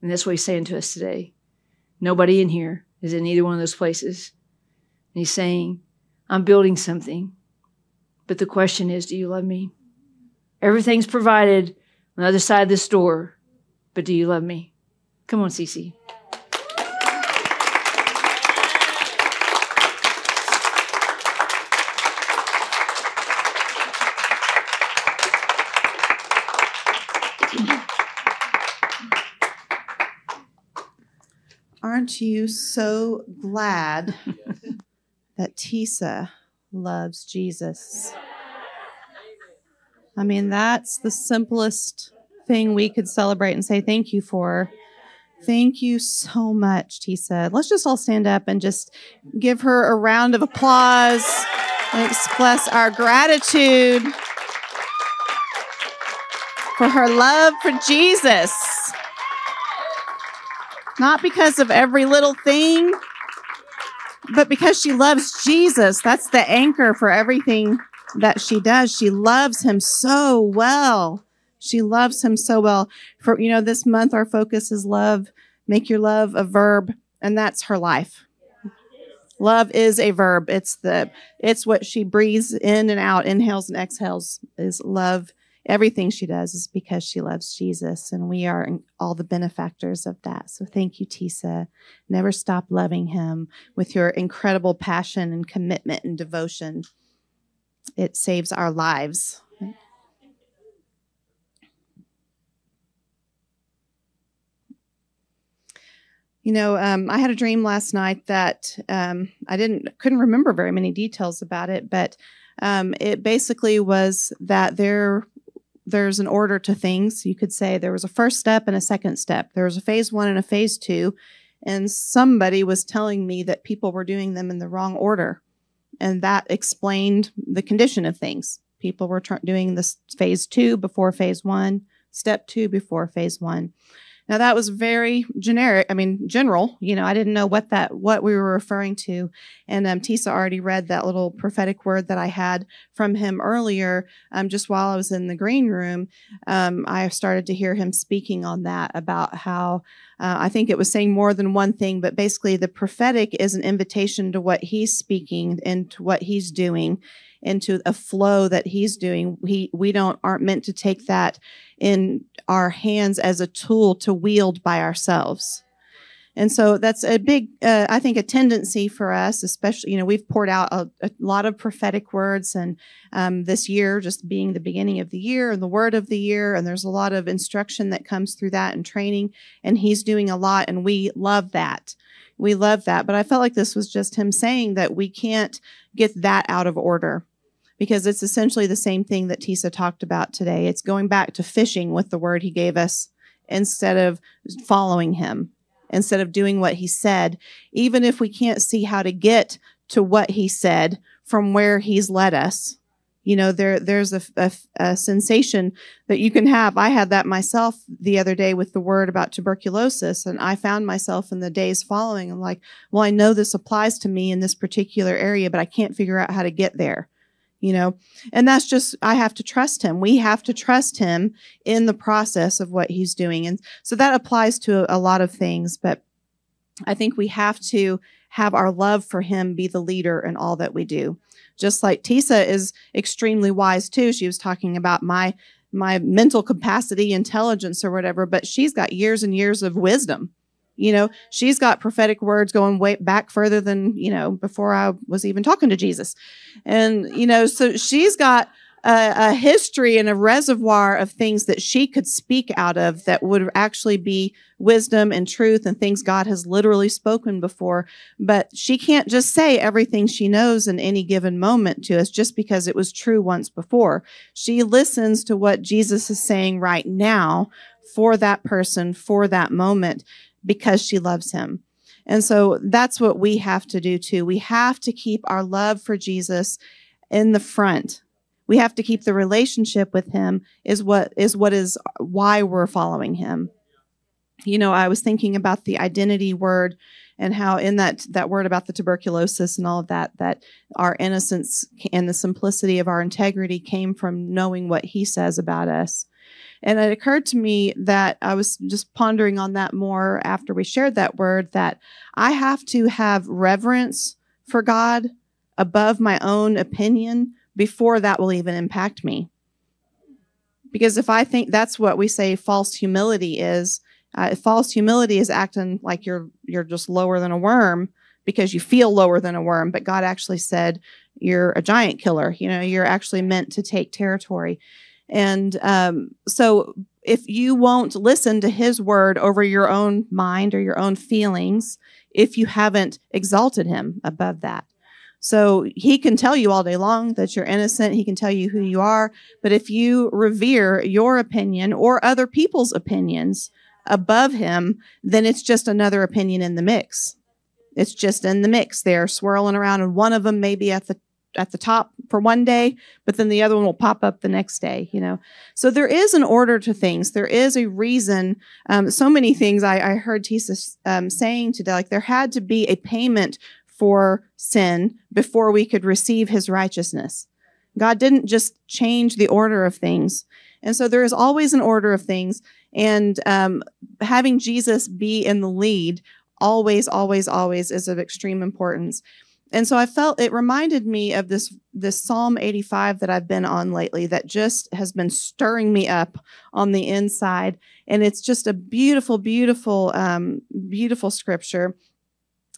And that's what he's saying to us today. Nobody in here is in either one of those places. And he's saying, I'm building something. But the question is, do you love me? Everything's provided on the other side of this door. But do you love me? Come on, Cece. Aren't you so glad <laughs> that Tisa loves Jesus? I mean, that's the simplest thing we could celebrate and say thank you for. Thank you so much, Tisa. Let's just all stand up and just give her a round of applause and express our gratitude for her love for Jesus. Not because of every little thing, but because she loves Jesus. That's the anchor for everything that she does. She loves him so well. She loves him so well. For, you know, this month our focus is love. Make your love a verb, and that's her life. Love is a verb. It's the, it's what she breathes in and out, inhales and exhales is love. Everything she does is because she loves Jesus, and we are all the benefactors of that. So thank you, Tisa. Never stop loving him with your incredible passion and commitment and devotion. It saves our lives. You know, um, I had a dream last night that um, I didn't couldn't remember very many details about it, but um, it basically was that there there's an order to things. You could say there was a first step and a second step. There was a phase one and a phase two, and somebody was telling me that people were doing them in the wrong order, and that explained the condition of things. People were doing this phase two before phase one, step two before phase one. Now that was very generic. I mean, general. You know, I didn't know what that what we were referring to, and um, Tisa already read that little prophetic word that I had from him earlier. Um, just while I was in the green room, um, I started to hear him speaking on that about how uh, I think it was saying more than one thing, but basically the prophetic is an invitation to what he's speaking and to what he's doing into a flow that he's doing. We we don't aren't meant to take that in our hands as a tool to wield by ourselves. And so that's a big, uh, I think, a tendency for us, especially, you know, we've poured out a, a lot of prophetic words and um, this year just being the beginning of the year and the word of the year. And there's a lot of instruction that comes through that and training. And he's doing a lot and we love that. We love that. But I felt like this was just him saying that we can't get that out of order because it's essentially the same thing that Tisa talked about today. It's going back to fishing with the word he gave us instead of following him, instead of doing what he said, even if we can't see how to get to what he said from where he's led us. You know, there there's a, a, a sensation that you can have. I had that myself the other day with the word about tuberculosis, and I found myself in the days following. I'm like, well, I know this applies to me in this particular area, but I can't figure out how to get there you know? And that's just i have to trust him. We have to trust him in the process of what he's doing. And so that applies to a, lot of things but i think we have to have our love for him be the leader in all that we do. Just like tisa is extremely wise too. She was talking about my my mental capacity intelligence or whatever but she's got years and years of wisdom you know, she's got prophetic words going way back further than, you know, before I was even talking to Jesus. And, you know, so she's got a, a, history and a reservoir of things that she could speak out of that would actually be wisdom and truth and things God has literally spoken before. But she can't just say everything she knows in any given moment to us just because it was true once before. She listens to what Jesus is saying right now for that person, for that moment, because she loves him. And so that's what we have to do too. We have to keep our love for Jesus in the front we have to keep the relationship with him is what is what is why we're following him you know i was thinking about the identity word and how in that that word about the tuberculosis and all of that that our innocence and the simplicity of our integrity came from knowing what he says about us and it occurred to me that i was just pondering on that more after we shared that word that i have to have reverence for god above my own opinion before that will even impact me. Because if I think that's what we say false humility is, uh, false humility is acting like you're you're just lower than a worm because you feel lower than a worm, but God actually said you're a giant killer. You know, you're actually meant to take territory. And um, so if you won't listen to his word over your own mind or your own feelings, if you haven't exalted him above that, so he can tell you all day long that you're innocent. He can tell you who you are. But if you revere your opinion or other people's opinions above him, then it's just another opinion in the mix. It's just in the mix. They're swirling around and one of them may be at the at the top for one day, but then the other one will pop up the next day, you know. So there is an order to things. There is a reason. Um, so many things I, I heard Tisa um, saying today, like there had to be a payment for sin before we could receive his righteousness. God didn't just change the order of things. And so there is always an order of things. And um, having Jesus be in the lead always, always, always is of extreme importance. And so I felt it reminded me of this this Psalm 85 that I've been on lately that just has been stirring me up on the inside. And it's just a beautiful, beautiful, um, beautiful scripture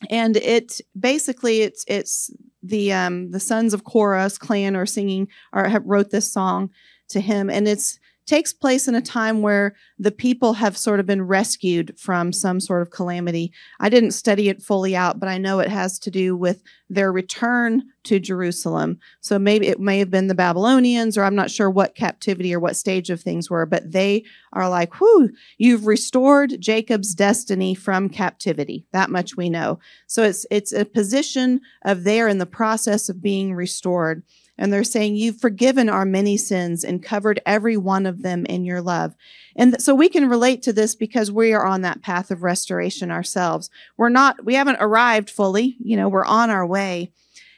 and it basically it's it's the um the sons of Korah's clan are singing or have wrote this song to him and it's takes place in a time where the people have sort of been rescued from some sort of calamity. I didn't study it fully out, but I know it has to do with their return to Jerusalem. So maybe it may have been the Babylonians, or I'm not sure what captivity or what stage of things were, but they are like, whew, you've restored Jacob's destiny from captivity. That much we know. So it's it's a position of they're in the process of being restored. And they're saying, You've forgiven our many sins and covered every one of them in your love. And so we can relate to this because we are on that path of restoration ourselves. We're not, we haven't arrived fully, you know, we're on our way.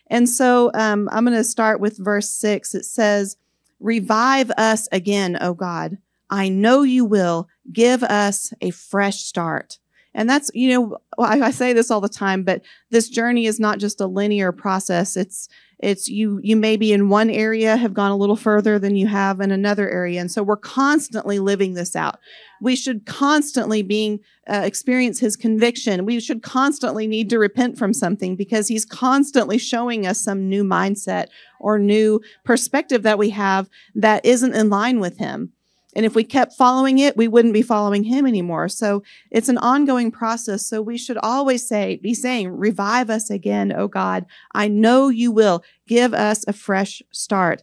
And so um, I'm going to start with verse six. It says, Revive us again, O God. I know you will give us a fresh start. And that's, you know, I, I, say this all the time, but this journey is not just a linear process. It's, it's you, you maybe in one area have gone a little further than you have in another area. And so we're constantly living this out. We should constantly being, uh, experience his conviction. We should constantly need to repent from something because he's constantly showing us some new mindset or new perspective that we have that isn't in line with him. And if we kept following it, we wouldn't be following him anymore. So it's an ongoing process. So we should always say, be saying, revive us again, oh God. I know you will give us a fresh start.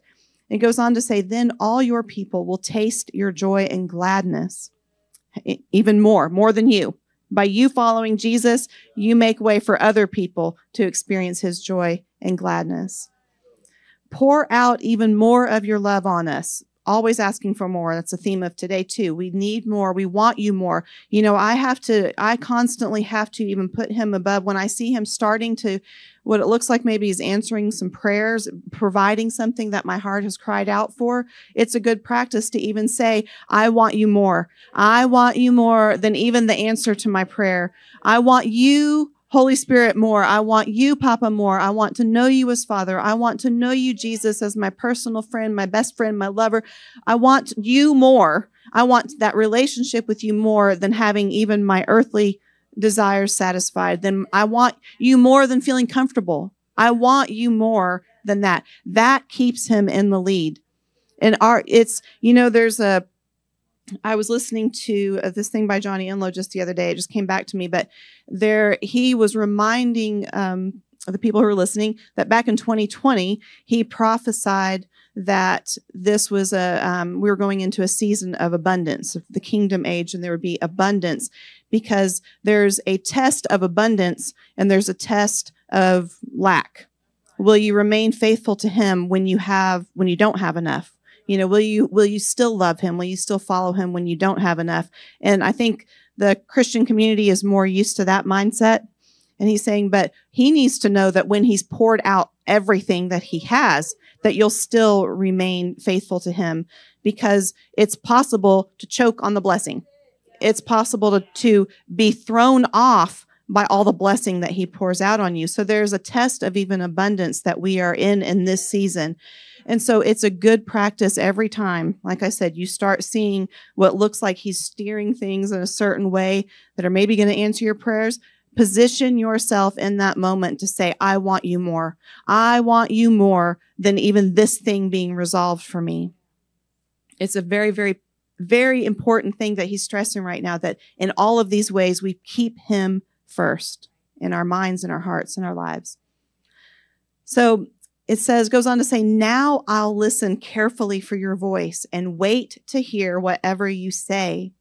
It goes on to say, then all your people will taste your joy and gladness even more, more than you. By you following Jesus, you make way for other people to experience his joy and gladness. Pour out even more of your love on us always asking for more. That's a theme of today too. We need more. We want you more. You know, I have to, I constantly have to even put him above when I see him starting to, what it looks like maybe he's answering some prayers, providing something that my heart has cried out for. It's a good practice to even say, I want you more. I want you more than even the answer to my prayer. I want you Holy Spirit, more. I want you, Papa, more. I want to know you as Father. I want to know you, Jesus, as my personal friend, my best friend, my lover. I want you more. I want that relationship with you more than having even my earthly desires satisfied. Then I want you more than feeling comfortable. I want you more than that. That keeps him in the lead. And our, it's, you know, there's a, I was listening to uh, this thing by Johnny Enlow just the other day. It just came back to me, but there he was reminding um, the people who are listening that back in 2020 he prophesied that this was a um, we were going into a season of abundance of the kingdom age and there would be abundance because there's a test of abundance and there's a test of lack will you remain faithful to him when you have when you don't have enough you know will you will you still love him? Will you still follow him when you don't have enough? And i think the christian community is more used to that mindset. And he's saying but he needs to know that when he's poured out everything that he has that you'll still remain faithful to him because it's possible to choke on the blessing. It's possible to, to be thrown off by all the blessing that he pours out on you so there's a test of even abundance that we are in in this season and so it's a good practice every time. Like I said, you start seeing what looks like he's steering things in a certain way that are maybe going to answer your prayers. Position yourself in that moment to say, I want you more. I want you more than even this thing being resolved for me. It's a very, very, very important thing that he's stressing right now that in all of these ways, we keep him first in our minds and our hearts and our lives. So it says, goes on to say, Now I'll listen carefully for your voice and wait to hear whatever you say.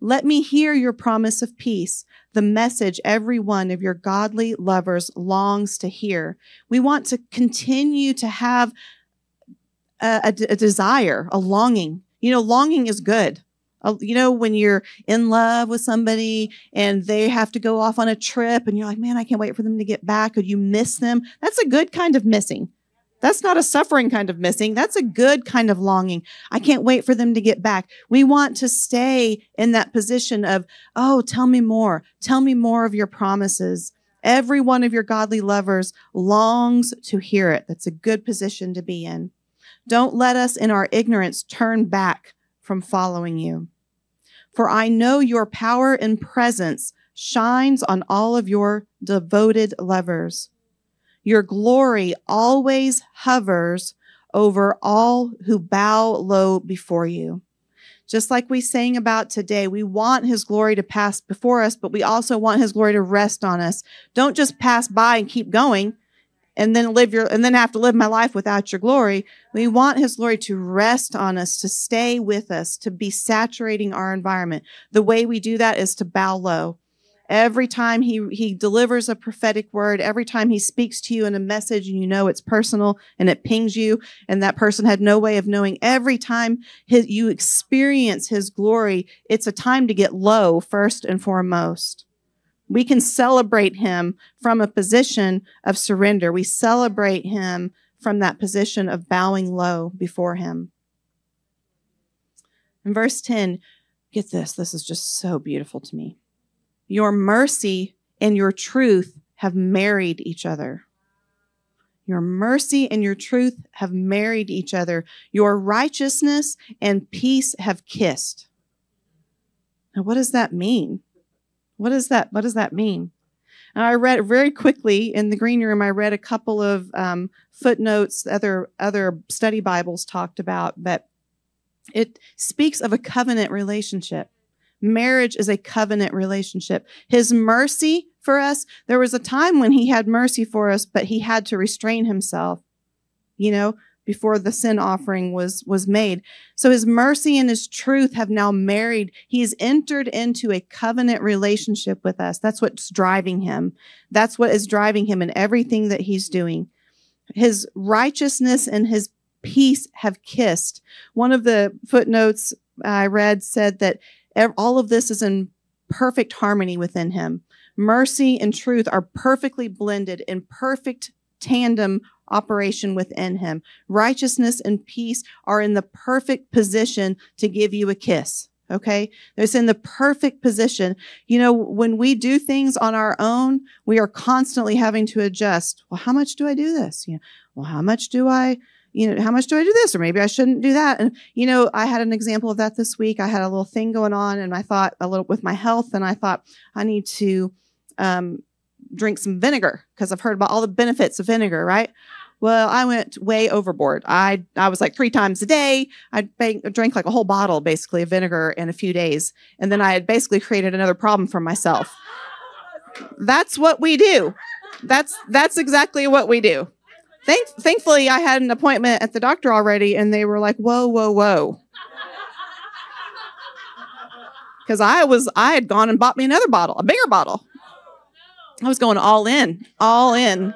Let me hear your promise of peace, the message every one of your godly lovers longs to hear. We want to continue to have a, a, a desire, a longing. You know, longing is good. You know, when you're in love with somebody and they have to go off on a trip and you're like, man, I can't wait for them to get back, or you miss them. That's a good kind of missing. That's not a suffering kind of missing. That's a good kind of longing. I can't wait for them to get back. We want to stay in that position of, oh, tell me more. Tell me more of your promises. Every one of your godly lovers longs to hear it. That's a good position to be in. Don't let us in our ignorance turn back from following you. For I know your power and presence shines on all of your devoted lovers. Your glory always hovers over all who bow low before you. Just like we sang about today, we want his glory to pass before us, but we also want his glory to rest on us. Don't just pass by and keep going and then live your and then have to live my life without your glory. We want his glory to rest on us, to stay with us, to be saturating our environment. The way we do that is to bow low. Every time he, he delivers a prophetic word, every time he speaks to you in a message and you know it's personal and it pings you and that person had no way of knowing, every time his, you experience his glory, it's a time to get low first and foremost. We can celebrate him from a position of surrender. We celebrate him from that position of bowing low before him. In verse 10, get this, this is just so beautiful to me. Your mercy and your truth have married each other. Your mercy and your truth have married each other. Your righteousness and peace have kissed. Now, what does that mean? What does that, what does that mean? I read very quickly in the green room. I read a couple of um, footnotes other other study Bibles talked about, but it speaks of a covenant relationship. Marriage is a covenant relationship. His mercy for us, there was a time when he had mercy for us, but he had to restrain himself, you know, before the sin offering was, was made. So his mercy and his truth have now married. he has entered into a covenant relationship with us. That's what's driving him. That's what is driving him in everything that he's doing. His righteousness and his peace have kissed. One of the footnotes I read said that all of this is in perfect harmony within him. Mercy and truth are perfectly blended in perfect tandem operation within him. Righteousness and peace are in the perfect position to give you a kiss. Okay. It's in the perfect position. You know, when we do things on our own, we are constantly having to adjust. Well, how much do I do this? You know, well, how much do I you know, how much do I do this? Or maybe I shouldn't do that. And, you know, I had an example of that this week. I had a little thing going on and I thought a little with my health and I thought I need to, um, drink some vinegar because I've heard about all the benefits of vinegar, right? Well, I went way overboard. I I was like three times a day. I drank like a whole bottle basically of vinegar in a few days, and then I had basically created another problem for myself. That's what we do. That's that's exactly what we do. Thank, thankfully, I had an appointment at the doctor already, and they were like, "Whoa, whoa, whoa." Because I was, I had gone and bought me another bottle, a bigger bottle. I was going all in, all in.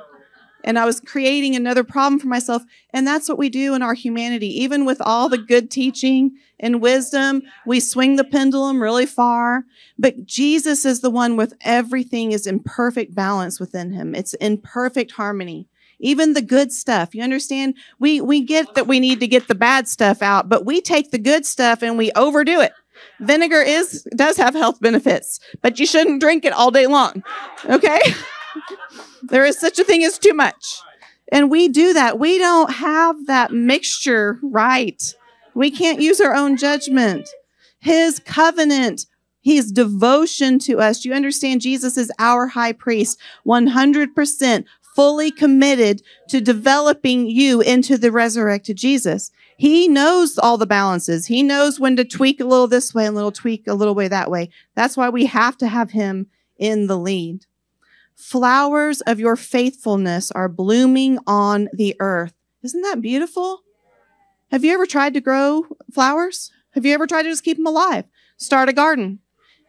And I was creating another problem for myself. And that's what we do in our humanity. Even with all the good teaching and wisdom, we swing the pendulum really far. But Jesus is the one with everything is in perfect balance within him. It's in perfect harmony. Even the good stuff. You understand? We, we get that we need to get the bad stuff out, but we take the good stuff and we overdo it. Vinegar is, does have health benefits, but you shouldn't drink it all day long. Okay? <laughs> there is such a thing as too much. And we do that. We don't have that mixture right. We can't use our own judgment. His covenant, his devotion to us. You understand? Jesus is our high priest, 100% fully committed to developing you into the resurrected Jesus. He knows all the balances. He knows when to tweak a little this way and a little tweak a little way that way. That's why we have to have him in the lead. Flowers of your faithfulness are blooming on the earth. Isn't that beautiful? Have you ever tried to grow flowers? Have you ever tried to just keep them alive? Start a garden.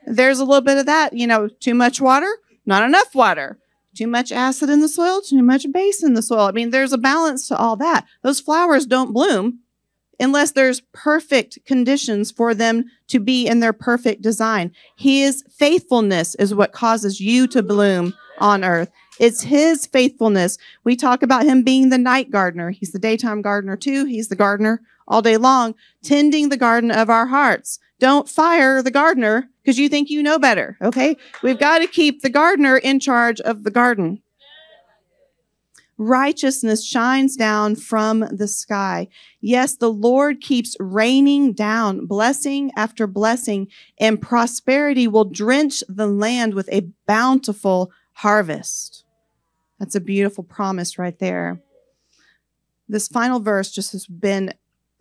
There's a little bit of that, you know, too much water, not enough water too much acid in the soil, too much base in the soil. I mean, there's a balance to all that. Those flowers don't bloom unless there's perfect conditions for them to be in their perfect design. His faithfulness is what causes you to bloom on earth. It's his faithfulness. We talk about him being the night gardener. He's the daytime gardener too. He's the gardener all day long, tending the garden of our hearts. Don't fire the gardener because you think you know better. Okay. We've got to keep the gardener in charge of the garden. Righteousness shines down from the sky. Yes, the Lord keeps raining down blessing after blessing and prosperity will drench the land with a bountiful harvest. That's a beautiful promise right there. This final verse just has been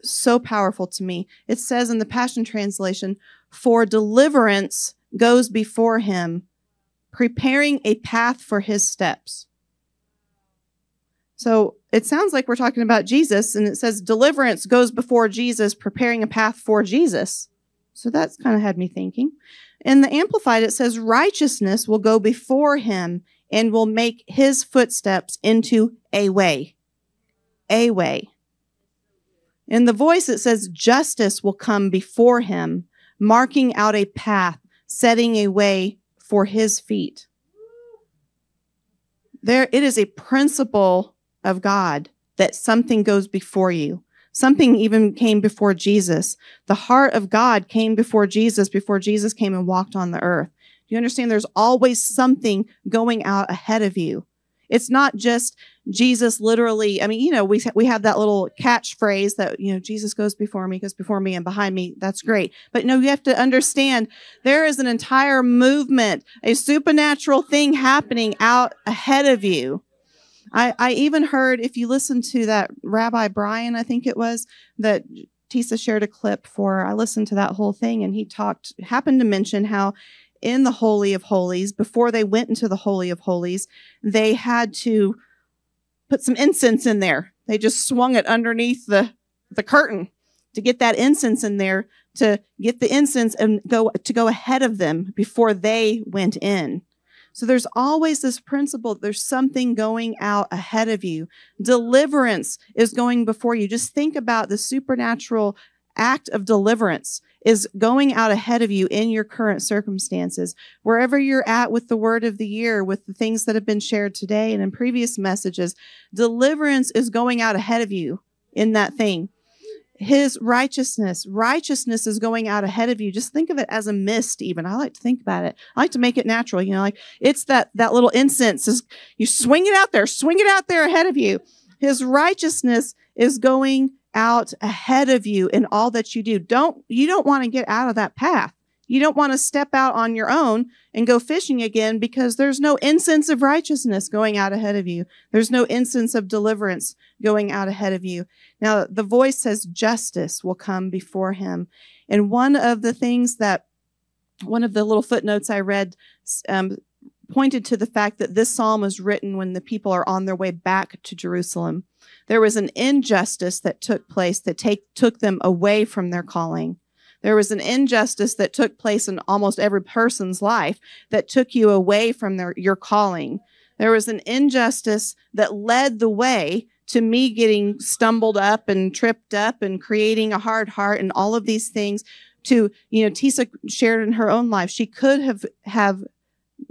so powerful to me. It says in the Passion Translation, for deliverance goes before him, preparing a path for his steps. So it sounds like we're talking about Jesus, and it says deliverance goes before Jesus, preparing a path for Jesus. So that's kind of had me thinking. In the Amplified, it says righteousness will go before him and will make his footsteps into a way. A way. In the voice, it says justice will come before him, marking out a path, setting a way for his feet. There, it is a principle of God that something goes before you. Something even came before Jesus. The heart of God came before Jesus before Jesus came and walked on the earth. Do you understand? There's always something going out ahead of you. It's not just Jesus literally, I mean, you know, we, we have that little catchphrase that, you know, Jesus goes before me, goes before me and behind me. That's great. But no, you have to understand there is an entire movement, a supernatural thing happening out ahead of you. I, I even heard, if you listen to that Rabbi Brian, I think it was, that Tisa shared a clip for, I listened to that whole thing and he talked, happened to mention how in the Holy of Holies, before they went into the Holy of Holies, they had to put some incense in there. They just swung it underneath the, the curtain to get that incense in there to get the incense and go to go ahead of them before they went in. So there's always this principle there's something going out ahead of you. Deliverance is going before you. Just think about the supernatural act of deliverance is going out ahead of you in your current circumstances. Wherever you're at with the word of the year, with the things that have been shared today and in previous messages, deliverance is going out ahead of you in that thing. His righteousness, righteousness is going out ahead of you. Just think of it as a mist, even. I like to think about it. I like to make it natural. You know, like it's that, that little incense is you swing it out there, swing it out there ahead of you. His righteousness is going out ahead of you in all that you do. Don't, you don't want to get out of that path. You don't want to step out on your own and go fishing again because there's no incense of righteousness going out ahead of you. There's no incense of deliverance going out ahead of you. Now, the voice says justice will come before him. And one of the things that, one of the little footnotes I read um, pointed to the fact that this psalm was written when the people are on their way back to Jerusalem. There was an injustice that took place that take, took them away from their calling. There was an injustice that took place in almost every person's life that took you away from their, your calling. There was an injustice that led the way to me getting stumbled up and tripped up and creating a hard heart and all of these things to, you know, Tisa shared in her own life. She could have, have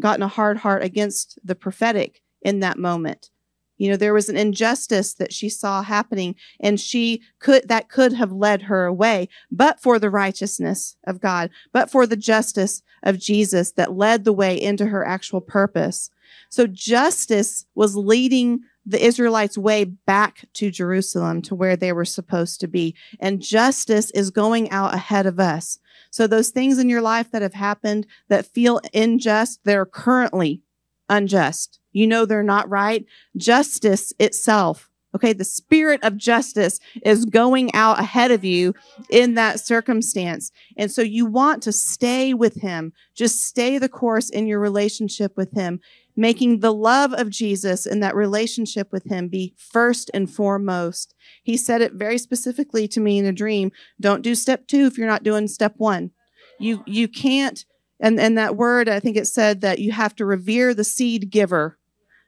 gotten a hard heart against the prophetic in that moment. You know, there was an injustice that she saw happening and she could, that could have led her away, but for the righteousness of God, but for the justice of Jesus that led the way into her actual purpose. So justice was leading the Israelites' way back to Jerusalem to where they were supposed to be. And justice is going out ahead of us. So those things in your life that have happened that feel unjust, they're currently unjust. You know they're not right. Justice itself, okay, the spirit of justice is going out ahead of you in that circumstance. And so you want to stay with him. Just stay the course in your relationship with him, making the love of Jesus and that relationship with him be first and foremost. He said it very specifically to me in a dream. Don't do step two if you're not doing step one. You, you can't and, and that word, I think it said that you have to revere the seed giver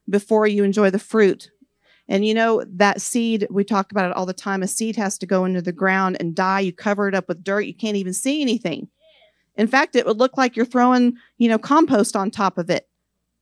before you enjoy the fruit. And you know, that seed, we talk about it all the time. A seed has to go into the ground and die. You cover it up with dirt. You can't even see anything. In fact, it would look like you're throwing, you know, compost on top of it.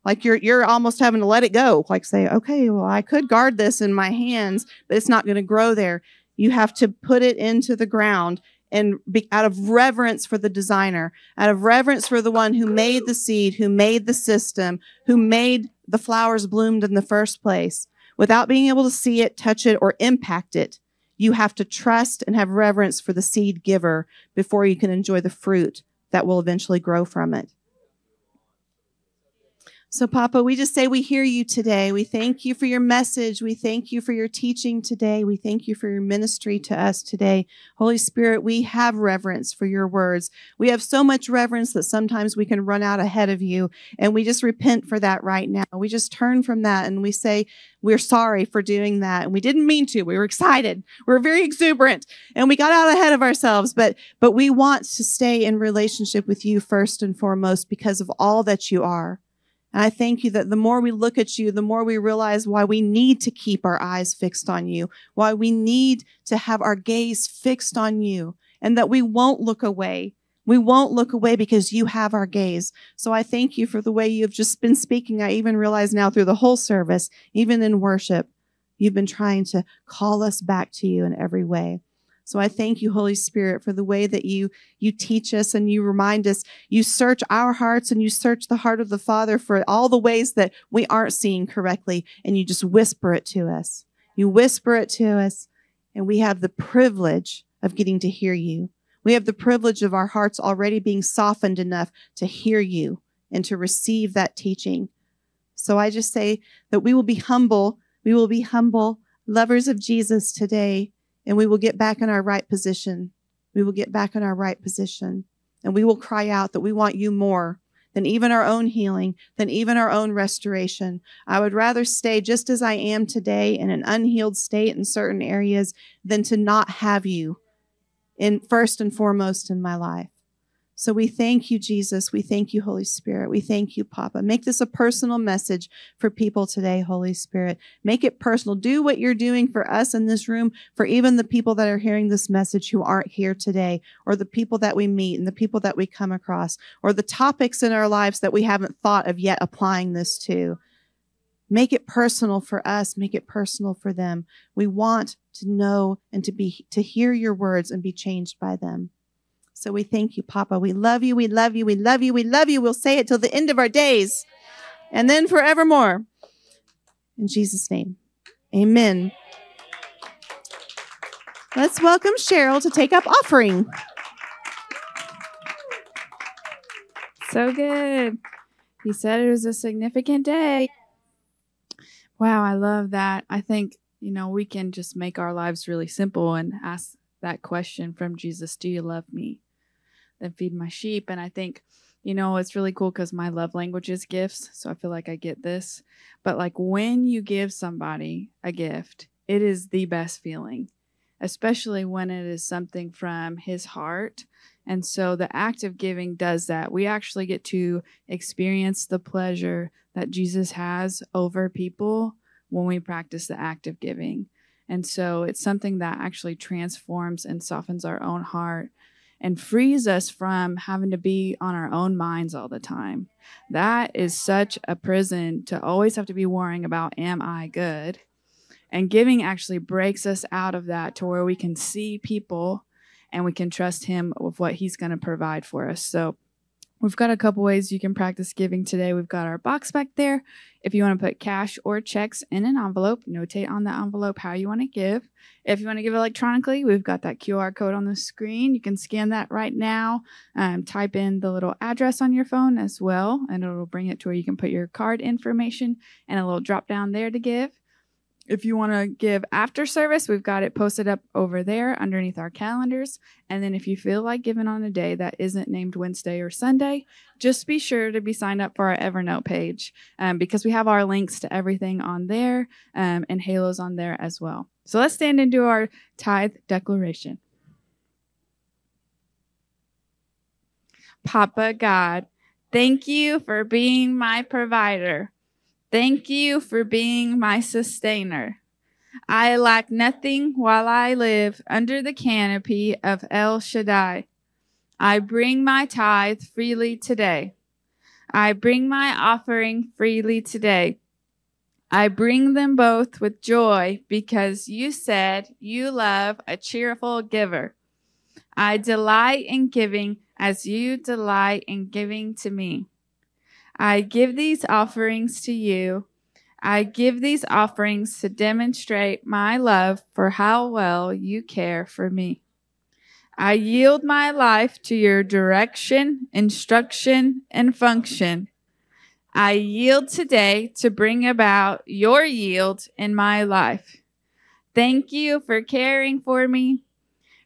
Like you're, you're almost having to let it go. Like say, okay, well, I could guard this in my hands, but it's not going to grow there. You have to put it into the ground and be, out of reverence for the designer, out of reverence for the one who made the seed, who made the system, who made the flowers bloomed in the first place, without being able to see it, touch it, or impact it, you have to trust and have reverence for the seed giver before you can enjoy the fruit that will eventually grow from it. So, Papa, we just say we hear you today. We thank you for your message. We thank you for your teaching today. We thank you for your ministry to us today. Holy Spirit, we have reverence for your words. We have so much reverence that sometimes we can run out ahead of you. And we just repent for that right now. We just turn from that and we say, we're sorry for doing that. And we didn't mean to. We were excited. We were very exuberant and we got out ahead of ourselves. But, but we want to stay in relationship with you first and foremost because of all that you are. And I thank you that the more we look at you, the more we realize why we need to keep our eyes fixed on you, why we need to have our gaze fixed on you, and that we won't look away. We won't look away because you have our gaze. So I thank you for the way you've just been speaking. I even realize now through the whole service, even in worship, you've been trying to call us back to you in every way. So I thank you, Holy Spirit, for the way that you, you teach us and you remind us. You search our hearts and you search the heart of the Father for all the ways that we aren't seeing correctly. And you just whisper it to us. You whisper it to us and we have the privilege of getting to hear you. We have the privilege of our hearts already being softened enough to hear you and to receive that teaching. So I just say that we will be humble. We will be humble lovers of Jesus today and we will get back in our right position. We will get back in our right position and we will cry out that we want you more than even our own healing, than even our own restoration. I would rather stay just as I am today in an unhealed state in certain areas than to not have you in first and foremost in my life. So we thank you, Jesus. We thank you, Holy Spirit. We thank you, Papa. Make this a personal message for people today, Holy Spirit. Make it personal. Do what you're doing for us in this room, for even the people that are hearing this message who aren't here today, or the people that we meet and the people that we come across, or the topics in our lives that we haven't thought of yet applying this to. Make it personal for us. Make it personal for them. We want to know and to be, to hear your words and be changed by them. So we thank you, Papa. We love you. We love you. We love you. We love you. We'll say it till the end of our days and then forevermore. In Jesus' name, amen. Let's welcome Cheryl to take up offering. So good. He said it was a significant day. Wow, I love that. I think, you know, we can just make our lives really simple and ask that question from Jesus Do you love me? Then feed my sheep. And I think, you know, it's really cool because my love language is gifts. So I feel like I get this. But like when you give somebody a gift, it is the best feeling, especially when it is something from his heart. And so the act of giving does that. We actually get to experience the pleasure that Jesus has over people when we practice the act of giving. And so it's something that actually transforms and softens our own heart and frees us from having to be on our own minds all the time. That is such a prison to always have to be worrying about, am I good? And giving actually breaks us out of that to where we can see people and we can trust Him with what He's going to provide for us. So, We've got a couple ways you can practice giving today. We've got our box back there. If you want to put cash or checks in an envelope, notate on the envelope how you want to give. If you want to give electronically, we've got that QR code on the screen. You can scan that right now. Um, type in the little address on your phone as well, and it'll bring it to where you can put your card information and a little drop down there to give. If you want to give after service, we've got it posted up over there underneath our calendars. And then if you feel like giving on a day that isn't named Wednesday or Sunday, just be sure to be signed up for our Evernote page um, because we have our links to everything on there um, and Halos on there as well. So let's stand and do our tithe declaration. Papa God, thank you for being my provider. Thank you for being my sustainer. I lack nothing while I live under the canopy of El Shaddai. I bring my tithe freely today. I bring my offering freely today. I bring them both with joy because you said you love a cheerful giver. I delight in giving as you delight in giving to me. I give these offerings to you. I give these offerings to demonstrate my love for how well you care for me. I yield my life to your direction, instruction, and function. I yield today to bring about your yield in my life. Thank you for caring for me.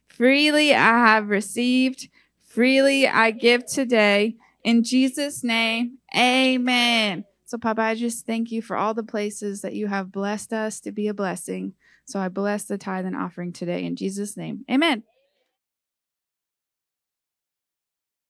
Freely I have received, freely I give today. In Jesus' name, amen. So, Papa, I just thank you for all the places that you have blessed us to be a blessing. So I bless the tithe and offering today in Jesus' name. Amen.